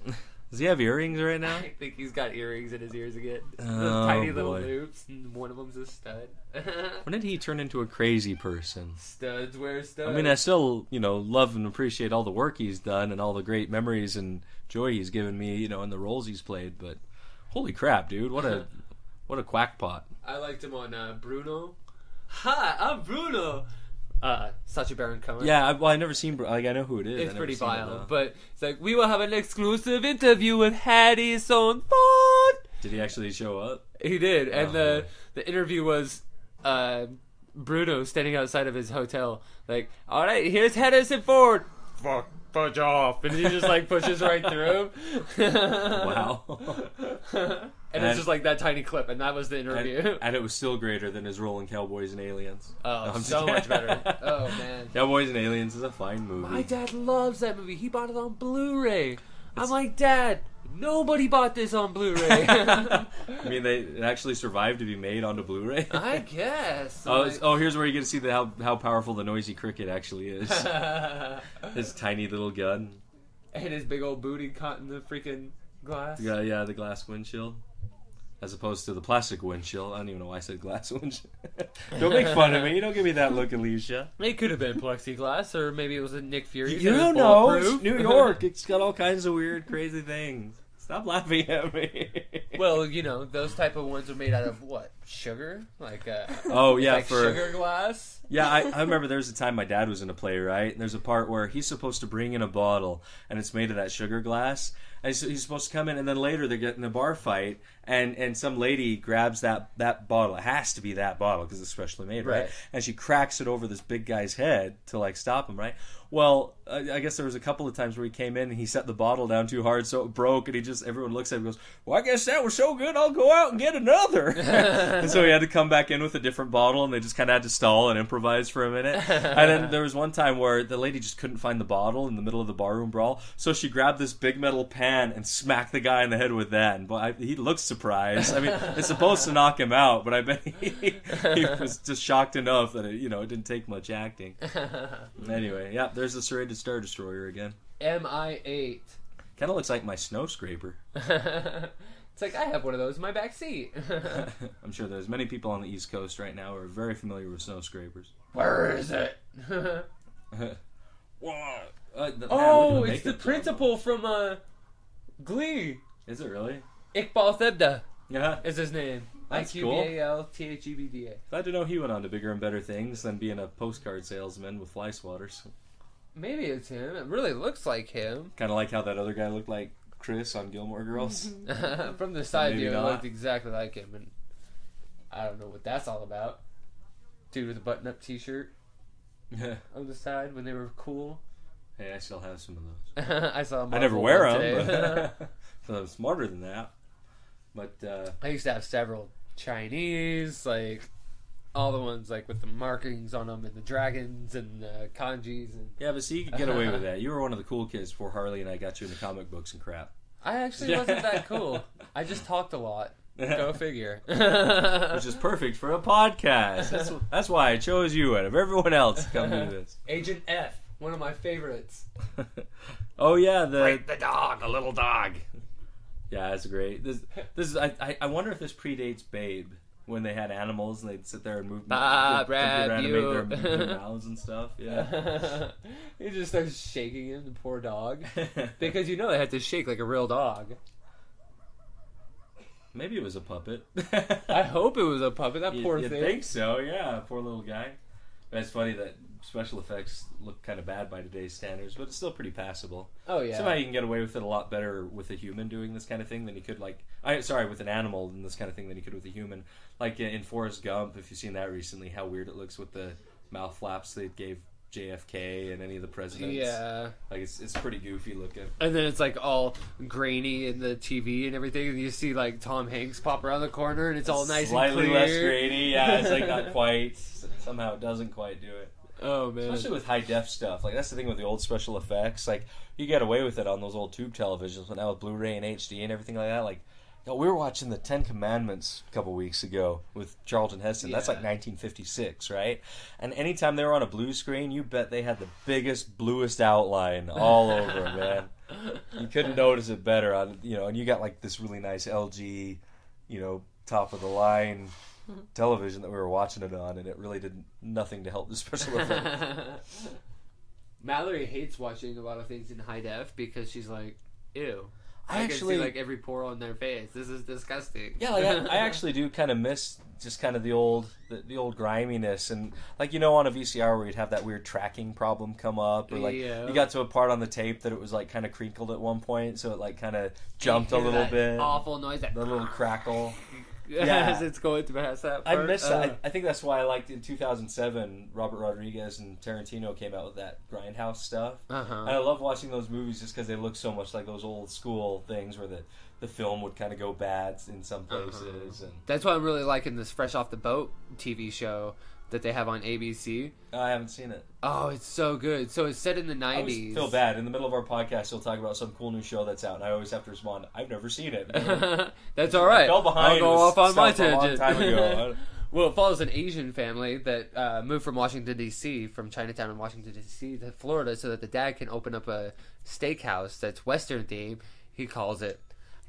Does he have earrings right now? I think he's got earrings in his ears again. Oh, Those Oh, tiny little boy. loops, and one of them's a stud. When did he turn into a crazy person? Studs wear studs. I mean, I still, you know, love and appreciate all the work he's done and all the great memories and joy he's given me, you know, and the roles he's played. But holy crap, dude! What a what a quackpot. I liked him on uh, Bruno. Hi, I'm Bruno. Uh, Sacha Baron Cohen. Yeah, I, well, I never seen. Bru- Like, I know who it is. I It's never pretty seen it, vile, though. but it's like we will have an exclusive interview with Harrison Ford. did he actually show up? He did, and Oh, the boy. the interview was uh, Bruno standing outside of his hotel, like, "All right, here's Harrison Ford." Fuck, fudge off, and he just like pushes right through. Wow. and, And- it's just like that tiny clip, and that was the interview. and it was still greater than his role in Cowboys and Aliens. oh, No, so much better. Oh man. Cowboys and Aliens is a fine movie. My dad loves that movie. He bought it on Blu-ray. It's- I'm like, Dad, nobody bought this on Blu-ray. I mean, they it actually survived to be made onto Blu-ray. I guess. Oh, Like- oh, here's where you get to see the, how how powerful the noisy cricket actually is. His tiny little gun. and his big old booty caught in the freaking glass. Yeah, yeah, the glass windshield. As opposed to the plastic windshield. I don't even know why I said glass windshield. don't make fun of me. You don't give me that look, Alicia. It could have been plexiglass, or maybe it was a Nick Fury. You don't know. It's New York. It's got all kinds of weird, crazy things. Stop laughing at me. Well, you know, those type of ones are made out of what? Sugar? Like uh oh yeah, like for sugar glass? Yeah, I, I remember there was a time my dad was in a play, right? And there's a part where he's supposed to bring in a bottle, and it's made of that sugar glass. And so he's supposed to come in, and then later they get in a bar fight, and, and some lady grabs that, that bottle. It has to be that bottle because it's specially made, right? Right. And she cracks it over this big guy's head to like stop him, right? Well, I, I guess there was a couple of times where he came in and he set the bottle down too hard, so it broke, and he just everyone looks at him and goes, "Well, I guess that was so good, I'll go out and get another." and so he had to come back in with a different bottle, and they just kind of had to stall and improvise for a minute. and then there was one time where the lady just couldn't find the bottle in the middle of the barroom brawl, so she grabbed this big metal pan and smacked the guy in the head with that. And he looked surprised. I mean, it's supposed to knock him out, but I bet he, he was just shocked enough that it, you know it didn't take much acting. Anyway, yeah, there's the serrated star destroyer again. MI8. Kind of looks like my snow scraper. it's like I have one of those in my back seat. I'm sure there's many people on the East Coast right now who are very familiar with snow scrapers. Where is it? What? Uh, the- man, look at oh, the it's the principal from uh Glee. Is it really? Iqbal Thebda Yeah. is his name. I That's Q cool. B A L T H E B D A. Glad to know he went on to bigger and better things than being a postcard salesman with fly swatters. Maybe it's him. It really looks like him. Kind of like how that other guy looked like Chris on Gilmore Girls. From the side Maybe view, it not. looked exactly like him, and I don't know what that's all about. Dude with a button-up T-shirt on the side when they were cool. Hey, I still have some of those. I saw. a I never Marvel wear one them, but I'm smarter than that. But uh, I used to have several Chinese, like all the ones like with the markings on them and the dragons and the kanjis and. yeah, but see, you could get away with that. You were one of the cool kids before Harley and I got you into comic books and crap. I actually wasn't that cool. I just talked a lot. Go figure. Which is perfect for a podcast. That's, that's why I chose you out of everyone else to come do this. Agent F, one of my favorites. oh yeah, the the dog, a little dog. Yeah, it's great. This this is I, I I wonder if this predates Babe when they had animals and they'd sit there and move ah, Bob, computer rap animate you. their, their mouths and stuff. Yeah. he just starts shaking him, the poor dog. Because you know they had to shake like a real dog. Maybe it was a puppet. I hope it was a puppet. That You- poor you'd thing. think so, yeah. Poor little guy. It's funny that special effects look kind of bad by today's standards, but it's still pretty passable. Oh yeah. Somehow you can get away with it a lot better with a human doing this kind of thing than you could like I sorry with an animal and this kind of thing than you could with a human. Like in Forrest Gump, if you've seen that recently, how weird it looks with the mouth flaps they gave JFK and any of the presidents. yeah. like it's it's pretty goofy looking. And then it's like all grainy in the TV and everything, and you see like Tom Hanks pop around the corner, and it's all nice slightly and clear. less grainy. Yeah, it's like not quite. Somehow it doesn't quite do it. Oh man. Especially with high def stuff. Like that's the thing with the old special effects. Like you get away with it on those old tube televisions, but now with Blu-ray and HD and everything like that, like we were watching the Ten Commandments a couple weeks ago with Charlton Heston. That's like 1956, right? And anytime they were on a blue screen, you bet they had the biggest, bluest outline all over, man. You couldn't notice it better on, you know. And you got like this really nice LG, you know, top of the line television that we were watching it on, and it really did nothing to help the special effects. Mallory hates watching a lot of things in high def because she's like, ew. I I, actually- can see like every pore on their face. This is disgusting. Yeah, like I, I actually do kind of miss just kind of the old the, the old griminess and like you know on a VCR where you'd have that weird tracking problem come up or like Yeah. you got to a part on the tape that it was like kind of crinkled at one point so it like kind of jumped a little bit Awful noise. That the little crackle yeah. as it's going to pass that. I part. miss Uh, that I, I think that's why I liked in 2007 Robert Rodriguez and Tarantino came out with that grindhouse stuff Uh-huh. and I love watching those movies just because they look so much like those old school things where the the film would kind of go bad in some Uh-huh. places and That's why I'm really liking this Fresh Off the Boat TV show that they have on ABC. I haven't seen it. Oh, it's so good. So it's set in the I always 90s. feel bad in the middle of our podcast. You'll talk about some cool new show that's out, and I always have to respond. I've never seen it. That's all right. I fell behind. I'll go off on my stuff a long tangent. time ago. well, it follows an Asian family that uh, moved from Washington D.C. from Chinatown in Washington D.C. to Florida, so that the dad can open up a steakhouse that's Western themed. He calls it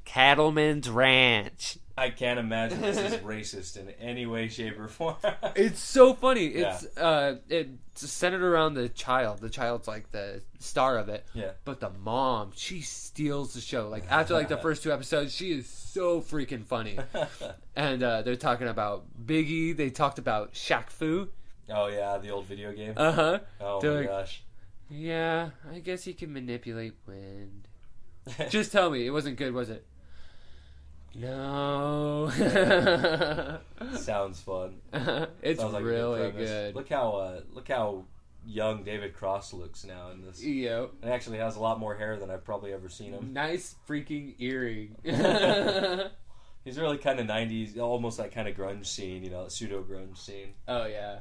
Cattleman's Ranch. I can't imagine this is racist in any way, shape, or form. It's so funny. It's uh, it's centered around the child. The child's like the star of it. yeah. But the mom, she steals the show. Like after like the first two episodes, she is so freaking funny. And uh, they're talking about Biggie. They talked about Shaq Fu. oh yeah, the old video game. Uh huh. oh they're my like- gosh. Yeah, I guess he can manipulate wind. Just tell me, it wasn't good, was it? No. sounds fun. it's Sounds like really good. Look how uh, look how young David Cross looks now in this. Yo, It actually has a lot more hair than I've probably ever seen him. nice freaking earring. He's really kind of '90s, almost like kind of grunge scene, you know, pseudo grunge scene. Oh yeah.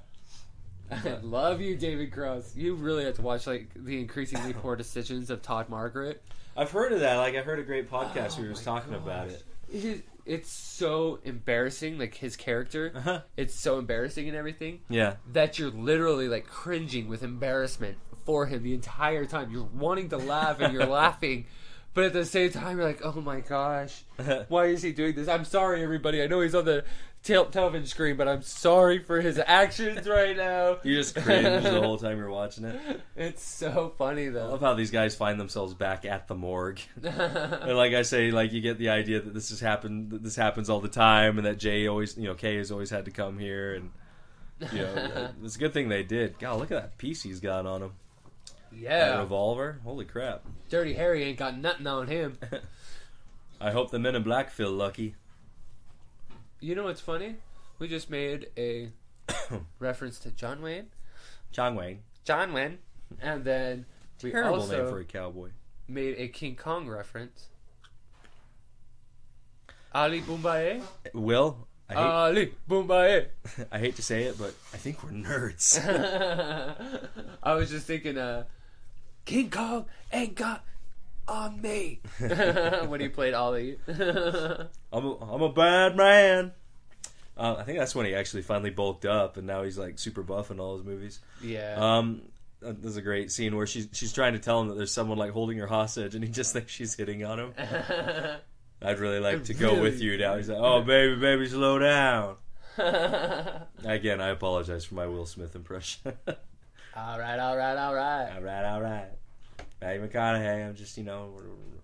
Love you, David Cross. You really have to watch like the increasingly poor decisions of Todd Margaret. I've heard of that. Like I heard a great podcast where he was Oh talking about it. It it's so embarrassing, like his character. Uh-huh. It's so embarrassing and everything Yeah. that you're literally like cringing with embarrassment for him the entire time. You're wanting to laugh and you're laughing, but at the same time you're like, oh my gosh, why is he doing this? I'm sorry, everybody. I know he's on the tel- television screen, but I'm sorry for his actions right now. You just cringe the whole time you're watching it. It's so funny though. I love how these guys find themselves back at the morgue. And like I say, like you get the idea that this has happened, that this happens all the time, and that Jay always, you know, Kay has always had to come here, and you know, it's a good thing they did. God, look at that piece he's got on him. That yeah, revolver. Holy crap! Dirty Harry ain't got nothing on him. I hope the Men in Black feel lucky. You know what's funny? We just made a reference to John Wayne, John Wayne. John Wayne, and then we Terrible also name for a cowboy. made a King Kong reference. Ali Bomaye. Will, I hate, Ali Bomaye. I hate to say it, but I think we're nerds. I was just thinking, uh, King Kong ain't got on me when he played Ali. I'm a, I'm a bad man. Uh, I think that's when he actually finally bulked up, and now he's like super buff in all his movies. yeah. Um, uh, there's a great scene where she's she's trying to tell him that there's someone like holding her hostage, and he just thinks she's hitting on him. I'd really like to go with you now. He's like, "Oh, baby, baby, slow down." Again, I apologize for my Will Smith impression. all right, all right, all right. all right, all right. Matty McConaughey, I'm just you know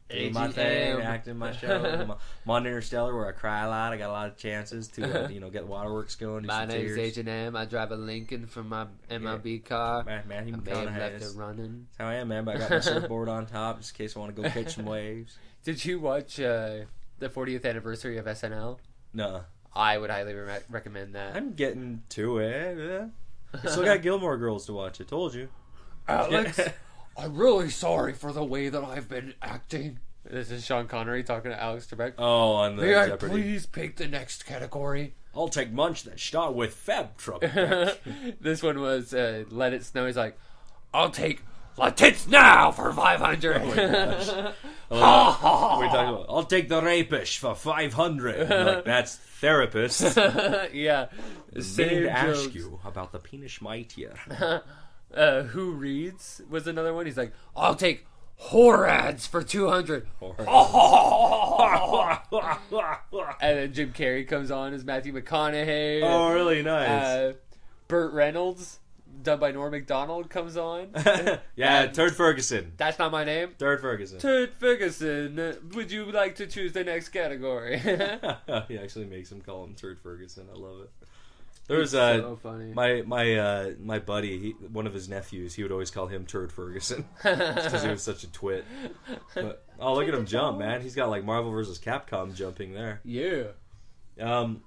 doing my thing, acting my show. I'm, on Interstellar where I cry a lot. I got a lot of chances to uh, you know get waterworks going. My name's tears. H&M. I drive a Lincoln from my MLB car. Ma- Matthew I may have McConaughey. left it That's running. how I am, man. But I got my surfboard on top just in case I want to go catch some waves. Did you watch uh, the 40th anniversary of SNL? No, I would highly re- recommend that. I'm getting to it. Yeah. I still got Gilmore Girls to watch. I told you. Alex, I'm really sorry for the way that I've been acting. This is Sean Connery talking to Alex Trebek. Oh, on the May I Jeopardy. please pick the next category? I'll take munch that start with Fab truck. this one was uh, Let It Snow. He's like, I'll take Let It Snow for 500. Oh my gosh. I love that. we talk about. I'll take the rapish for five hundred. Like that's therapist. yeah. Meaning Same to ask jokes. you about the penis mightier. Uh, who reads was another one. He's like, I'll take whore ads for two hundred. And then Jim Carrey comes on as Matthew McConaughey. oh, really nice. Uh, Burt Reynolds, done by Norm Macdonald, comes on. yeah, and- Turd Ferguson. That's not my name. Turd Ferguson. Turd Ferguson, would you like to choose the next category? he actually makes him call him Turd Ferguson. I love it. There was uh, so funny. my my uh, my buddy, he, one of his nephews. He would always call him Turd Ferguson because he was such a twit. But oh, look at him jump, man! He's got like Marvel versus Capcom jumping there. yeah. Um,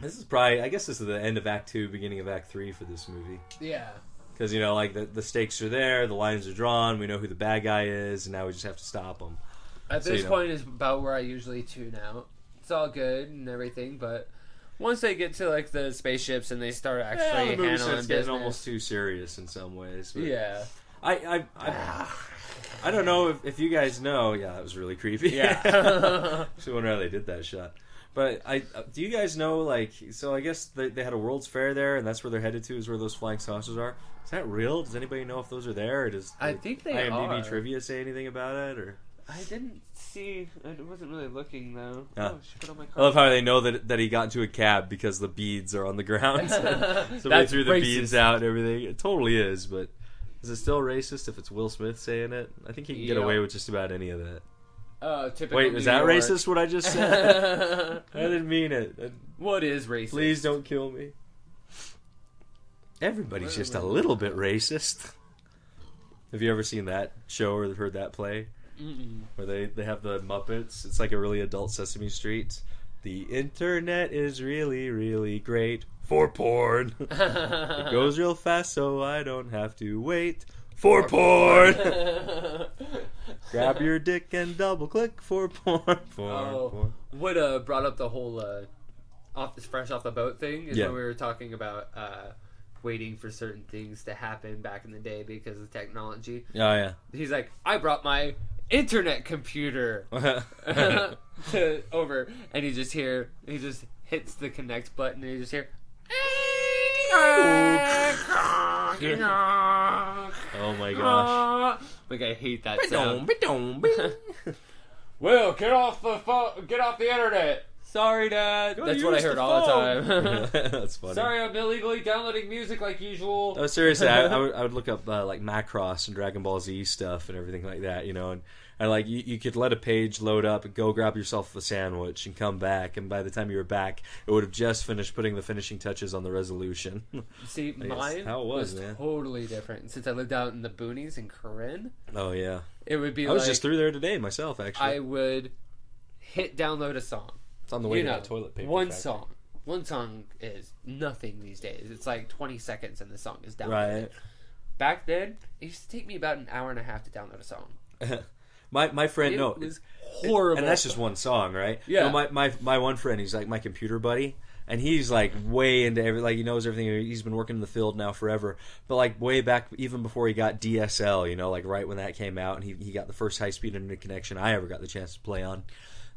this is probably, I guess, this is the end of Act Two, beginning of Act Three for this movie. Yeah. Because you know, like the the stakes are there, the lines are drawn, we know who the bad guy is, and now we just have to stop him. At So, this you know. point is about where I usually tune out. It's all good and everything, but once they get to like the spaceships and they start Yeah, actually the movie handling starts getting business, almost too serious in some ways. But yeah, I, I, I, I don't know if, if you guys know. Yeah, that was really creepy. yeah, Actually, wonder how they did that shot. But I, uh, do you guys know? Like, so I guess they, they had a World's Fair there, and that's where they're headed to. Is where those flying saucers are. Is that real? Does anybody know if those are there? Or does I think they IMDb are. trivia say anything about it? Or I didn't see. I wasn't really looking though. Ah. Oh, she put on my I love how they know that that he got into a cab because the beads are on the ground. so they That's threw the racist. beads out and everything. It totally is, but is it still racist if it's Will Smith saying it? I think he can get Yeah. away with just about any of that. Typical. Wait, New is that York. racist? What I just said? I didn't mean it. Uh, what is racist? Please don't kill me. Everybody's just a little bit racist. Have you ever seen that show or heard that play? Mm-mm. Where they, they have the Muppets. It's like a really adult Sesame Street. The internet is really, really great for porn. it goes real fast so I don't have to wait for porn. Grab your dick and double click for porn. Porn, Oh. porn. what uh, brought up the whole uh, off this fresh off the boat thing is Yeah. when we were talking about uh, waiting for certain things to happen back in the day because of technology. Oh, yeah. He's like, I brought my internet computer to over, and you just hear he just hits the connect button, and you just hear. oh my gosh. Like I hate that sound. Ba-dum, get off the phone, get off the internet. Sorry, Dad. That's what I heard the all phone. the time. That's funny. Sorry, I'm illegally downloading music like usual. No, seriously, I, I, would, I would look up uh, like Macross and Dragon Ball Z stuff and everything like that, you know, and, and like you, you could let a page load up and go grab yourself a sandwich and come back, and by the time you were back, it would have just finished putting the finishing touches on the resolution. See, mine how it was, was, man. totally different. Since I lived out in the boonies in Corinne, oh yeah, it would be I was like just through there today myself. Actually, I would hit download a song. On the way you to know, that toilet paper. one factory. song. One song is nothing these days. It's like 20 seconds and the song is downloaded. right? Back then, it used to take me about an hour and a half to download a song. my my friend, It no, was horrible. and that's just one song, right? Yeah. No, my, my my one friend, he's like my computer buddy, and he's like way into every like he knows everything. He's been working in the field now forever, but like way back even before he got DSL, you know, like right when that came out, and he he got the first high speed internet connection I ever got the chance to play on.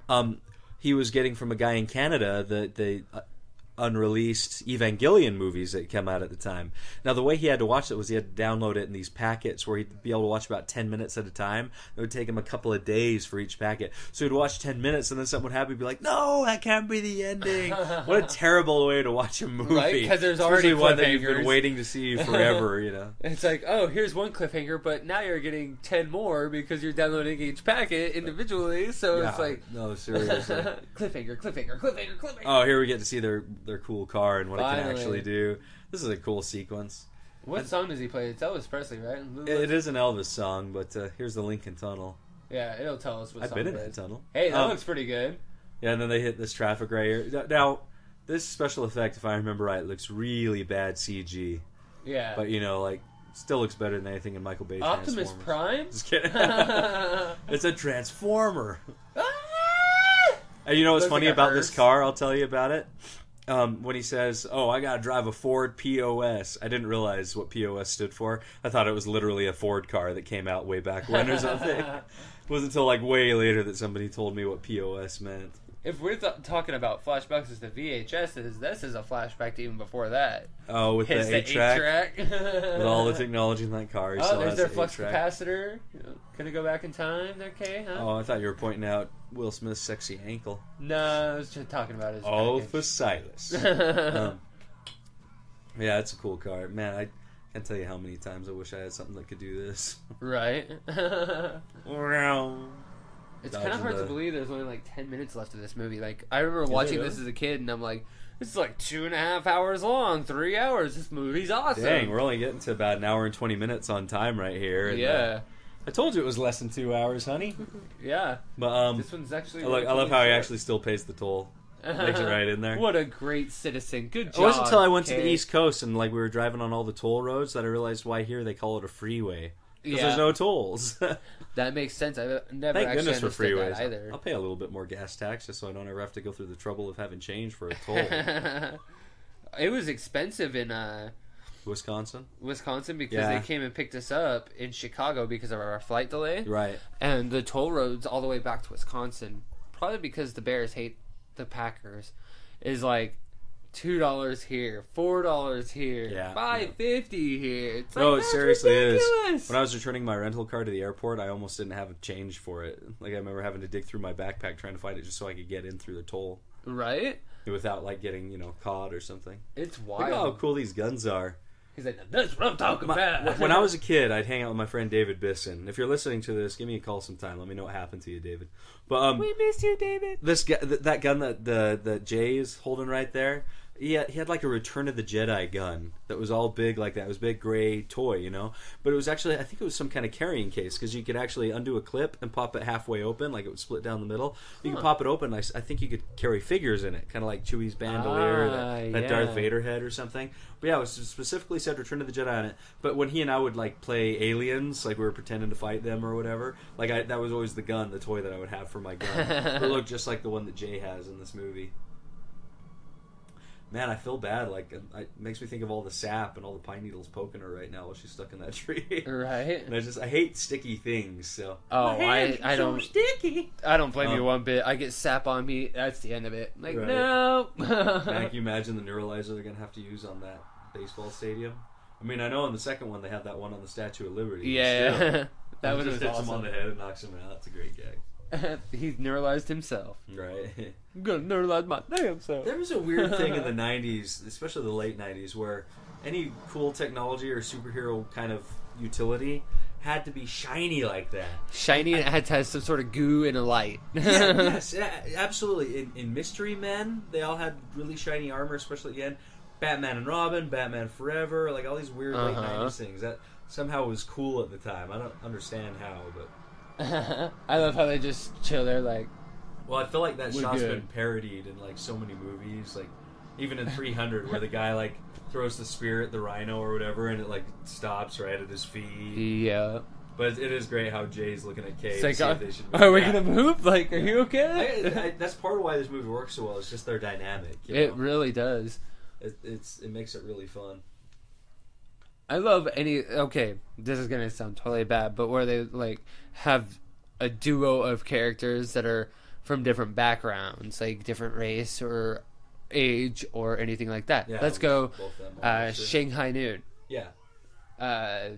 Um, he was getting from a guy in Canada that the the. Uh, Unreleased Evangelion movies that came out at the time. Now the way he had to watch it was he had to download it in these packets where he'd be able to watch about ten minutes at a time. It would take him a couple of days for each packet. So he'd watch ten minutes and then something would happen. He'd be like, "No, that can't be the ending." what a terrible way to watch a movie. Right? Because there's Especially already one that you've been waiting to see forever. You know. It's like, oh, here's one cliffhanger, but now you're getting 10 more because you're downloading each packet individually. So it's like, no, seriously. cliffhanger, cliffhanger, cliffhanger, cliffhanger. Oh, here we get to see their their cool car and what it can actually do. This is a cool sequence. what song does he play? It's Elvis Presley, right? It, it is an Elvis song, but uh, here's the Lincoln Tunnel. Yeah, it'll tell us what I've song been in that is. tunnel. Hey, that Um, looks pretty good. Yeah, and then they hit this traffic right here. Now, this special effect, if I remember right, looks really bad CG. Yeah. But, you know, like, still looks better than anything in Michael Bay Optimus Prime? Just kidding. Ah! it's a Transformer. And you know what's funny about this car? I'll tell you about it. Um, when he says, "Oh, I gotta drive a Ford POS," I didn't realize what POS stood for. I thought it was literally a Ford car that came out way back when or something. it wasn't until like way later that somebody told me what POS meant. If we're th- talking about flashbacks as the VHSs, this is a flashback to even before that. Oh, with It's the eight track, with all the technology in that car. he Oh, still there's has their the flux eight-track. capacitor. You know, gonna go back in time. Okay, huh? Oh, I thought you were pointing out Will Smith's sexy ankle. No, I was just talking about his. Oh, for Silas. um, yeah, it's a cool car, man. I can't tell you how many times I wish I had something that could do this. right. It's kind of hard to believe there's only like 10 minutes left of this movie. Like, I remember Is watching this as a kid, and I'm like, this is like two and a half hours long, three hours. This movie's awesome. Dang, we're only getting to about an hour and twenty minutes on time right here. and, uh, yeah, I told you it was less than two hours, honey. yeah. But um, This one's actually. I, like, I love how he actually still pays the toll. Makes it right in there. What a great citizen. Good job. It wasn't until I went to the. East Coast and like we were driving on all the toll roads that I realized why here they call it a freeway because Yeah, there's no tolls. that makes sense. I've never Thank actually goodness for freeways. that either. I'll pay a little bit more gas tax just so I don't ever have to go through the trouble of having change for a toll. it was expensive in uh, Wisconsin, Wisconsin because Yeah. they came and picked us up in Chicago because of our flight delay. right? and the toll roads all the way back to Wisconsin, probably because the Bears hate the Packers, is like two dollars here, four dollars here, Yeah, five fifty here. It's No, like, it seriously is. When I was returning my rental car to the airport, I almost didn't have a change for it. Like I remember having to dig through my backpack trying to find it just so I could get in through the toll right? without like getting you know caught or something. It's Look how cool these guns are. He's like, that's what I'm talking My- about. when I was a kid, I'd hang out with my friend David Bisson. If you're listening to this, give me a call sometime. Let me know what happened to you, David. But um, we miss you, David. this gu- th- that gun that the that Jay is holding right there. He had, he had like a Return of the Jedi gun that was all big like that. It was a big gray toy, you know. But it was actually I think it was some kind of carrying case because you could actually undo a clip and pop it halfway open, like it would split down the middle. You could pop it open. I think you could carry figures in it, kind of like Chewie's bandolier, or Ah, that, that Darth. Vader head or something. But yeah, it was specifically said Return of the Jedi on it. But when he and I would like play aliens, like we were pretending to fight them or whatever, like I, that was always the gun, the toy that I would have for my gun. it looked just like the one that Jay has in this movie. Man, I feel bad. Like it it makes me think of all the sap and all the pine needles poking her right now while she's stuck in that tree. Right? and I just I hate sticky things. So Oh, I, I so don't, sticky. I don't blame you Um, one bit. I get sap on me. That's the end of it. Like, Right. no. Man, can you imagine the neuralizer they're gonna have to use on that baseball stadium? I mean, I know in the second one they have that one on the Statue of Liberty. yeah, still, that it was just hits him on the head and knocks him out. It's a great gag, He's neuralized himself. right? I'm gonna neuralize my damn self. There was a weird thing in the '90s, especially the late '90s, where any cool technology or superhero kind of utility had to be shiny like that. Shiny and it had to have some sort of goo and a light. yeah, yes, yeah, absolutely. In, in Mystery Men, they all had really shiny armor, especially again, Batman and Robin, Batman Forever, like all these weird late Uh-huh. '90s things that somehow was cool at the time. I don't understand how, but I love how they just chill there, like, well, I feel like that We're shot's good. been parodied in like so many movies, like even in 300, where the guy like throws the spear at the rhino or whatever, and it like stops right at his feet. yeah. But it is great how Jay's looking at Kay It's to like, see uh, if they should. Are we gonna move? Like, are you okay? I, I, that's part of why this movie works so well. It's just their dynamic. you it know? really does. It, it's it makes it really fun. I love any. Okay, this is gonna sound totally bad, but where they like have a duo of characters that are from different backgrounds, like different race or age or anything like that. Yeah, Let's go. Uh. Shanghai Noon. Yeah, Uh,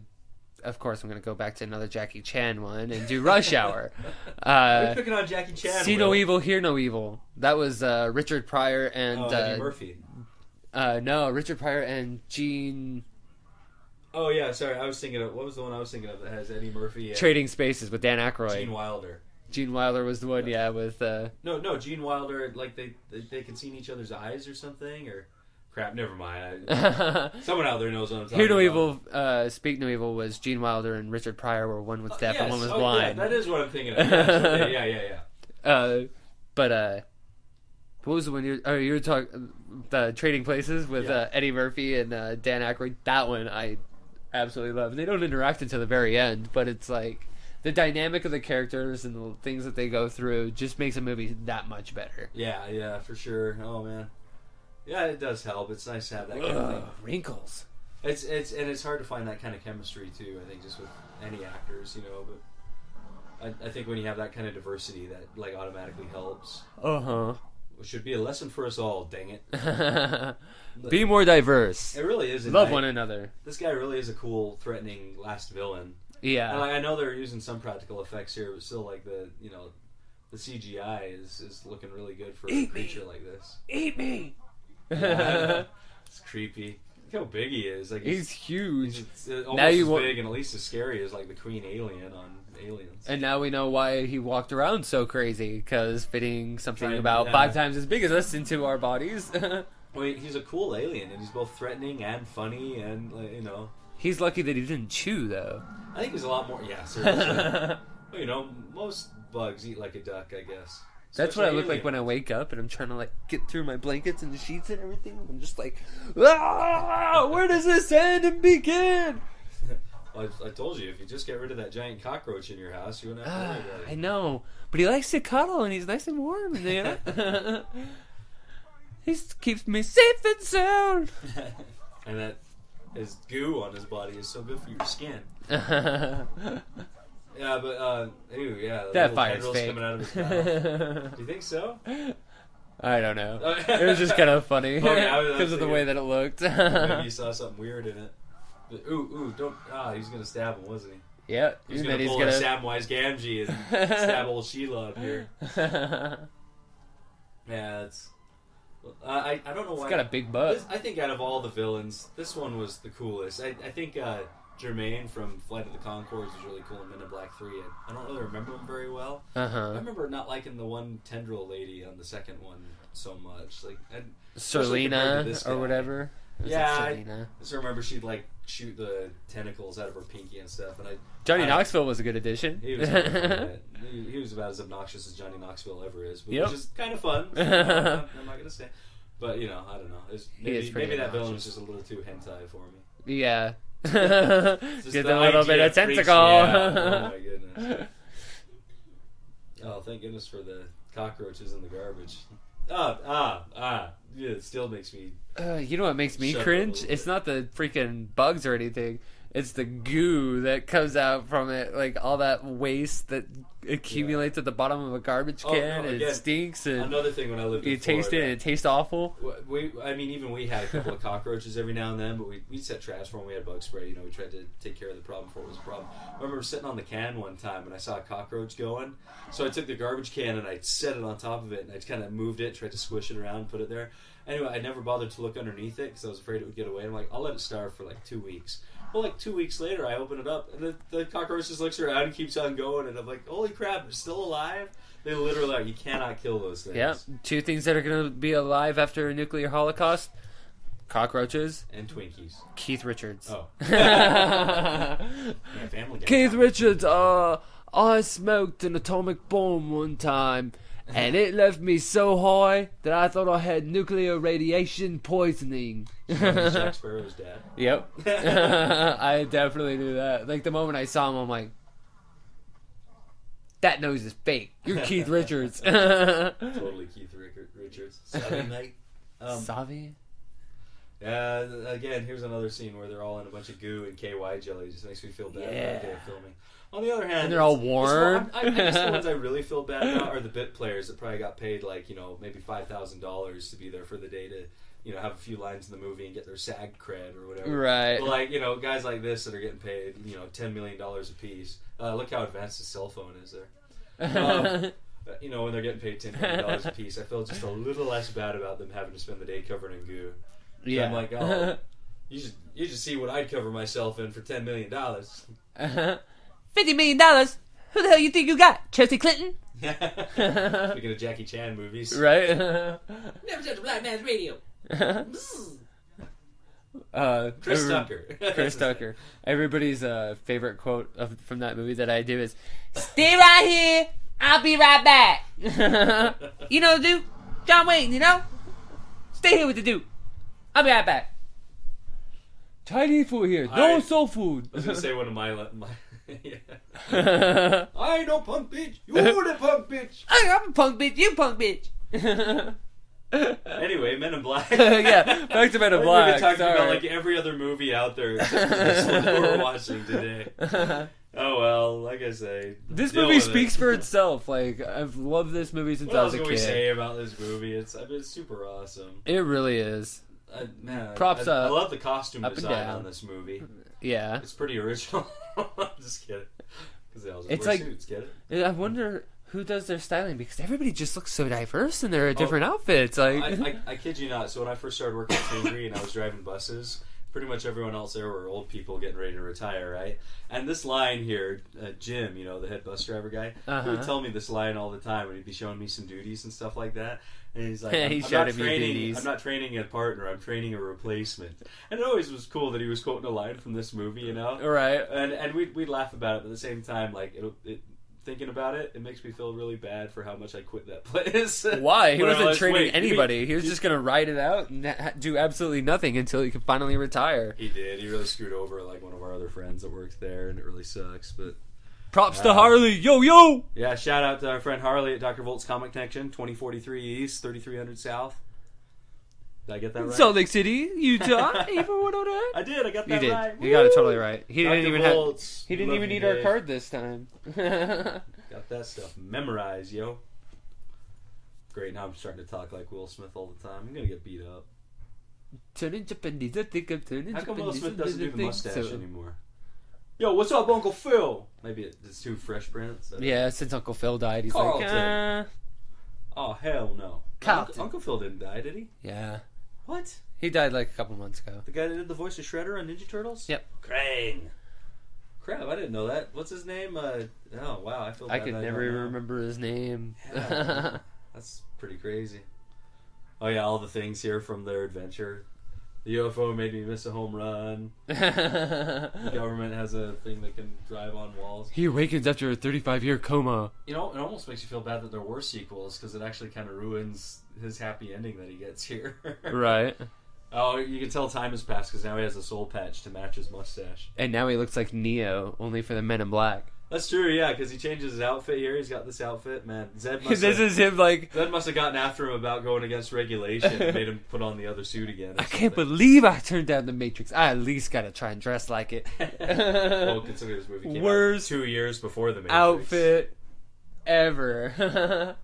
of course, I'm gonna go back to another Jackie Chan one and do Rush Hour. Uh, we're picking on Jackie Chan. See no evil, hear no evil. That was uh, Richard Pryor and Oh, Eddie uh, Murphy. uh, no Richard Pryor and Gene Oh yeah, sorry. I was thinking of what was the one I was thinking of that has Eddie Murphy and Trading Spaces with Dan Aykroyd. Gene Wilder. Gene Wilder was the one, yeah, with uh, No, no, Gene Wilder. Like they they, they can see in each other's eyes or something or crap. Never mind. I, someone out there knows what I'm talking Hear No about. Evil, uh, Speak No Evil was Gene Wilder and Richard Pryor were one was Uh, deaf and yes. one was Oh, blind. Yeah, that is what I'm thinking of. Yes, okay, yeah, yeah, yeah. Uh, but uh, what was the one you? Oh, you were talking the Trading Places with Yeah. uh, Eddie Murphy and uh, Dan Aykroyd. That one I absolutely love. And they don't interact until the very end, but it's like the dynamic of the characters and the things that they go through just makes a movie that much better. Yeah, yeah, for sure. Oh man, Yeah, it does help. It's nice to have that kind of thing. Wrinkles. It's it's and it's hard to find that kind of chemistry too. I think just with any actors, you know. But I, I think when you have that kind of diversity, that like automatically helps. Uh It should be a lesson for us all. Dang it! huh. Be more diverse. It really is. Love I- one another. This guy really is a cool, threatening last villain. And Yeah. like, I know they're using some practical effects here, but still, like the you know, the CGI is is looking really good for a Eat me. creature like this. Eat me. Yeah. It's creepy. Look how big he is. Like He's huge. He's uh, almost Now you as wa- big and at least as scary as like the Queen Alien on Aliens. And now we know why he walked around so crazy, because fitting something Trying- about yeah. five times as big as us into our bodies. Well, he- he's a cool alien, and he's both threatening and funny, and like, you know, He's lucky that he didn't chew, though. I think he's a lot more. Yeah, seriously. well, you know, most bugs eat like a duck, I guess. That's what I look like when I wake up and I'm trying to like get through my blankets and the sheets and everything. I'm just like, ah, where does this end and begin? I, I told you, if you just get rid of that giant cockroach in your house, you wouldn't have to worry about I know, but he likes to cuddle and he's nice and warm in there. he keeps me safe and sound. and that his goo on his body is so good for your skin. Yeah, but uh, ew, yeah, that fire's fake. coming out of his mouth. Do you think so? I don't know. It was just kind of funny Oh, because of the way that it looked. Maybe you saw something weird in it. But, ooh, ooh, don't! Ah, he's gonna stab him, wasn't he? yeah, He's gonna he's pull gonna. a Samwise Gamgee and stab old Sheila up here. Yeah, it's. I I don't know He's why. got a big butt. This- I think out of all the villains, this one was the coolest. I, I think uh, Jermaine from Flight of the Conchords was really cool in Men in Black Three. I, I don't really remember him very well. Uh I remember not liking the one tendril lady on the second one so much. Like, and especially compared to this Serlina guy. or whatever. Was Yeah, I- just remember she'd like shoot the tentacles out of her pinky and stuff, and I Johnny I- Knoxville was a good addition. He was, kinda fun at it. he, he was about as obnoxious as Johnny Knoxville ever is, but, Yep. which is kind of fun. So, I'm, not, I'm not gonna say, but you know, I don't know. It's, maybe maybe that villain was just a little too hentai for me. yeah. Just Get a little bit of tentacle. out. Oh my goodness! Oh, thank goodness for the cockroaches in the garbage. Ah, ah, ah! Yeah, it still makes me. Uh, you know what makes me Shut up a cringe? little It's bit. not the freaking bugs or anything. It's the goo that comes out from it, like all that waste that accumulates at the bottom of a garbage Oh, can, no, and again, it stinks, and Another thing when I lived in you taste it, and it tastes awful. We, I mean, even we had a couple of cockroaches every now and then, but we we set traps for them. We had bug spray. You know, we tried to take care of the problem before it was a problem. I remember sitting on the can one time and I saw a cockroach going, so I took the garbage can and I set it on top of it and I kind of moved it, tried to squish it around, put it there. Anyway, I never bothered to look underneath it because I was afraid it would get away. I'm like, I'll let it starve for like two weeks. Well, like two weeks later, I open it up and the, the cockroach just looks around and keeps on going, and I'm like, holy crap, they're still alive. They literally are. You cannot kill those things. Yeah, two things that are going to be alive after a nuclear holocaust: cockroaches, And Twinkies. Keith Richards. Oh. Keith Yeah, family guy. Richards, uh, I smoked an atomic bomb one time, and it left me so high that I thought I had nuclear radiation poisoning. Jack Sparrow's dad. Yep. I definitely knew that. Like the moment I saw him, I'm like, that nose is fake. You're Keith Richards. Totally Keith Rick- Richards. Sorry, mate. Um, Savi? yeah, again, here's another scene where they're all in a bunch of goo and KY jelly. It just makes me feel bad about the day Yeah. of filming. On the other hand, And they're all it's- it's warm. more- I, I guess the ones I really feel bad about are the bit players that probably got paid like you know maybe five thousand dollars to be there for the day to you know have a few lines in the movie and get their SAG cred or whatever. Right. But like you know guys like this that are getting paid you know ten million dollars a piece. Uh, look how advanced the cell phone is there. Um, you know, when they're getting paid ten million dollars a piece, I feel just a little less bad about them having to spend the day covered in goo. yeah. I'm like, oh, you should you should see what I'd cover myself in for ten million dollars. Fifty million dollars? Who the hell you think you got? Chelsea Clinton? Speaking of Jackie Chan movies, Right? Never touch a black man's radio. uh, Chris every- Tucker. Chris Tucker. Everybody's uh, favorite quote of, from that movie that I do is, "Stay right here. I'll be right back." you know the dude, John Wayne. You know, stay here with the dude. I'll be right back. Chinese food here. No I- soul food. I was gonna say one of my, my yeah. I, I ain't no punk bitch. You the punk bitch. I'm a punk bitch. You punk bitch. Anyway, Men in Black. yeah, back to Men in Black. We've been talking sorry. about like every other movie out there except for this one that we're watching today. Oh well, like I say, This movie with it. speaks for itself. Like I've loved this movie since What I else was a kid. What can we say about this movie? It's I mean, it's super awesome. It really is. I, man, Props I, I love the costume up design on this movie. Yeah. It's pretty original. I'm just kidding. Because they all just It's wear like- suits, get it? I wonder who does their styling because everybody just looks so diverse in their Oh. different outfits. Like, I, I, I kid you not. So when I first started working at Tingery and I was driving buses, pretty much everyone else there were old people getting ready to retire, right? And this line here, uh, Jim, you know, the head bus driver guy, he Uh-huh. would tell me this line all the time when he'd be showing me some duties and stuff like that. And he's like, I'm, I'm not training. I'm not training a partner. I'm training a replacement. And it always was cool that he was quoting a line from this movie, you know. right. And and we we laugh about it, but at the same time, like it, it thinking about it, it makes me feel really bad for how much I quit that place. Why? He wasn't was- training wait, anybody. he was just gonna ride it out and do absolutely nothing until he could finally retire. He did. He really screwed over like one of our other friends that works there, and it really sucks. But Props Uh, to Harley. Yo yo. yeah, shout out to our friend Harley at Dr. Volt's Comic Connection, twenty forty three East, thirty three hundred South. Did I get that right? Salt Lake City, Utah. Even what on that? I did. I got that You did. right. You got it totally right. He Dr. didn't even have. He didn't even you, need our card this time. Got that stuff memorized, yo. Great. Now I'm starting to talk like Will Smith all the time. I'm gonna get beat up. turning Japanese, I think I'm turning How come Will Smith doesn't do the mustache so. anymore? Yo, what's up, Uncle Phil? Maybe it's too Fresh Prince. I. Yeah, since Uncle Phil died, he's Carlton. like, uh, Oh hell no. Carlton. Uncle, Uncle Phil didn't die, did he? yeah. What? He died like a couple months ago. The guy that did the voice of Shredder on Ninja Turtles? Yep. Krang. Crap, I didn't know that. What's his name? Uh, oh wow, I feel. I bad could that never don't know. remember his name. Yeah. That's pretty crazy. Oh yeah, all the things here from their adventure. The UFO made me miss a home run. The government has a thing that can drive on walls. he awakens after a 35 year coma. You know, it almost makes you feel bad that there were sequels because it actually kind of ruins his happy ending that he gets here. Right. Oh, you can tell time has passed because now he has a soul patch to match his mustache. And now he looks like Neo, only for the Men in Black. That's true, yeah, because he changes his outfit here. He's got this outfit, man. Zed must this have, is him like, Zed must have gotten after him about going against regulation and made him put on the other suit again. I can't believe I turned down the Matrix. I at least gotta try and dress like it. well, considering this movie came Worst out two years before the Matrix. Outfit ever.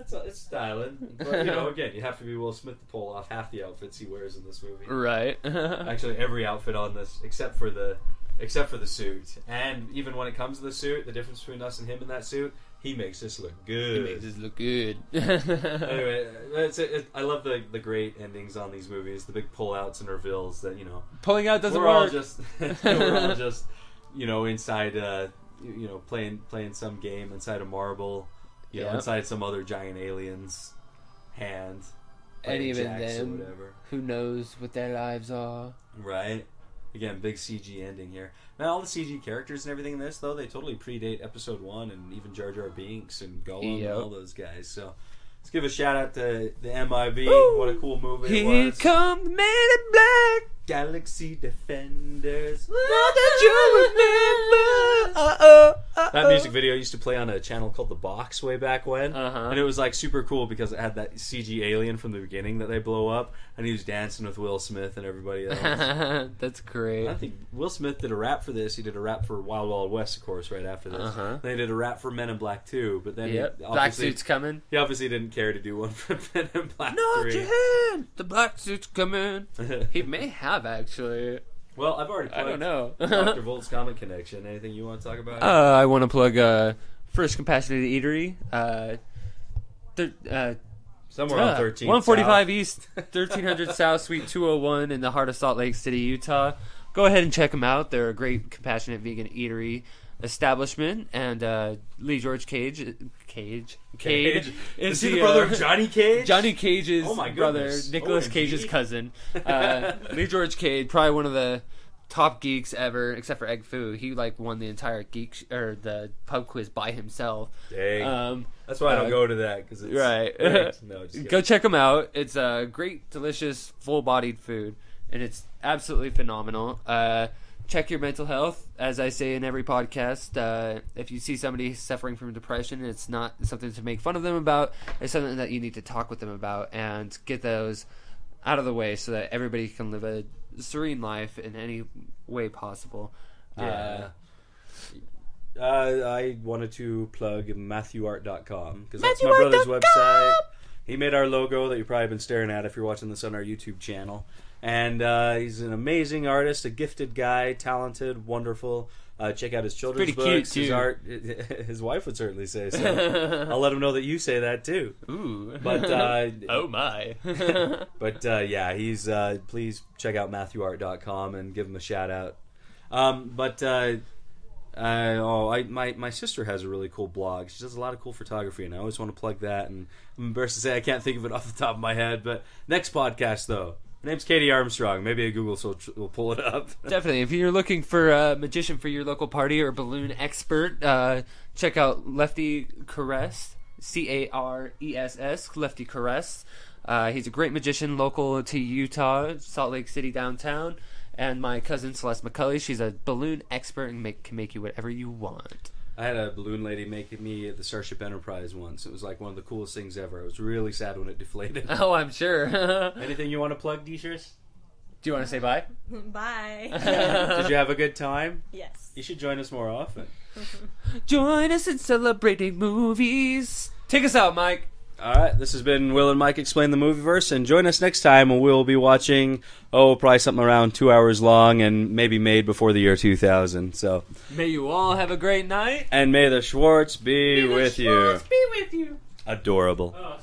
It's, it's styling, but you know, again, you have to be Will Smith to pull off half the outfits he wears in this movie. right. Actually, every outfit on this, except for the, except for the suit, and even when it comes to the suit, the difference between us and him in that suit, he makes us look good. He makes us look good. anyway, it's, it, I love the the great endings on these movies, the big pullouts and reveals that you know Pulling out doesn't we're all work. just we're all just you know inside uh you know playing playing some game inside a marble, you know Yeah. inside some other giant alien's hand, And even jacks or then- whatever. Who knows what their lives are? Right. Again, big CG ending here. Man, all the CG characters and everything in this, though, they totally predate Episode One and even Jar Jar Binks and Gollum Yep. and all those guys. So let's give a shout out to the MIB. Woo! What a cool movie it Here was. come the Men in Black. Galaxy Defenders. Not that you remember. Uh-oh. That music video used to play on a channel called The Box way back when. Uh-huh. And it was like super cool because it had that CG alien from the beginning that they blow up, and he was dancing with Will Smith and everybody else. That's great. I think Will Smith did a rap for this. He did a rap for Wild Wild West, of course, right after this. Uh-huh. Then he did a rap for Men in Black 2, but then he Yep. Black suit's coming. he obviously didn't care to do one for Men in Black Not 3. your hand. The black suit's coming. He may have actually. well, I've already I don't know. Dr. Volt's Comic Connection. Anything you want to talk about? Uh, I want to plug uh, First Compassionate Eatery. Uh, thir- uh, Somewhere on uh, 13. 145 East, 1300 South, Suite 201 in the heart of Salt Lake City, Utah. Go ahead and check them out. They're a great compassionate vegan eatery establishment. And uh, Lee George Cage, Cage, Cage, Cage. is Is he the the, brother uh, of Johnny Cage? Johnny Cage's Oh my brother. Nicholas OMG. Cage's cousin, uh, Lee George Cage, probably one of the top geeks ever, except for Egg Foo. He like won the entire geek sh- or the pub quiz by himself. Dang. Um, That's why I don't uh, go to that because it's right. No, Go check him out. It's a great, delicious, full-bodied food, and it's absolutely phenomenal. Uh, check your mental health. As I say in every podcast, uh, if you see somebody suffering from depression, it's not something to make fun of them about. It's something that you need to talk with them about and get those out of the way so that everybody can live a serene life in any way possible. Yeah. Uh, I wanted to plug MatthewArt.com because that's my brother's website. He made our logo that you've probably been staring at if you're watching this on our YouTube channel. And uh, he's an amazing artist, a gifted guy, talented, wonderful. Uh, check out his children's pretty cute, books, his art. His wife would certainly say so. I'll let him know that you say that too. Ooh. But uh, oh my. but uh, yeah, he's uh, please check out MatthewArt.com and give him a shout out. Um, but uh, uh, oh, I my my sister has a really cool blog. She does a lot of cool photography, and I always want to plug that. And I'm embarrassed to say I can't think of it off the top of my head. But next podcast though, name's Katie Armstrong. Maybe a Google search will pull it up. Definitely. If you're looking for a magician for your local party or balloon expert, uh, check out Lefty Caress, C A R E S S, Lefty Caress. Uh, he's a great magician local to Utah, Salt Lake City downtown. And my cousin Celeste McCulley, she's a balloon expert and make, can make you whatever you want. I had a balloon lady make me the Starship Enterprise once. It was like one of the coolest things ever. I was really sad when it deflated. Oh, I'm sure. Anything you want to plug, Dishers? Do you want to say bye? Bye. Did you have a good time? yes. You should join us more often. Join us in celebrating movies. Take us out, Mike. All right, this has been Will and Mike explain the movieverse, and join us next time when we'll be watching oh probably something around two hours long and maybe made before the year 2000. So, May you all have a great night. and may the Schwartz be, with you. Be with you. Adorable. Oh,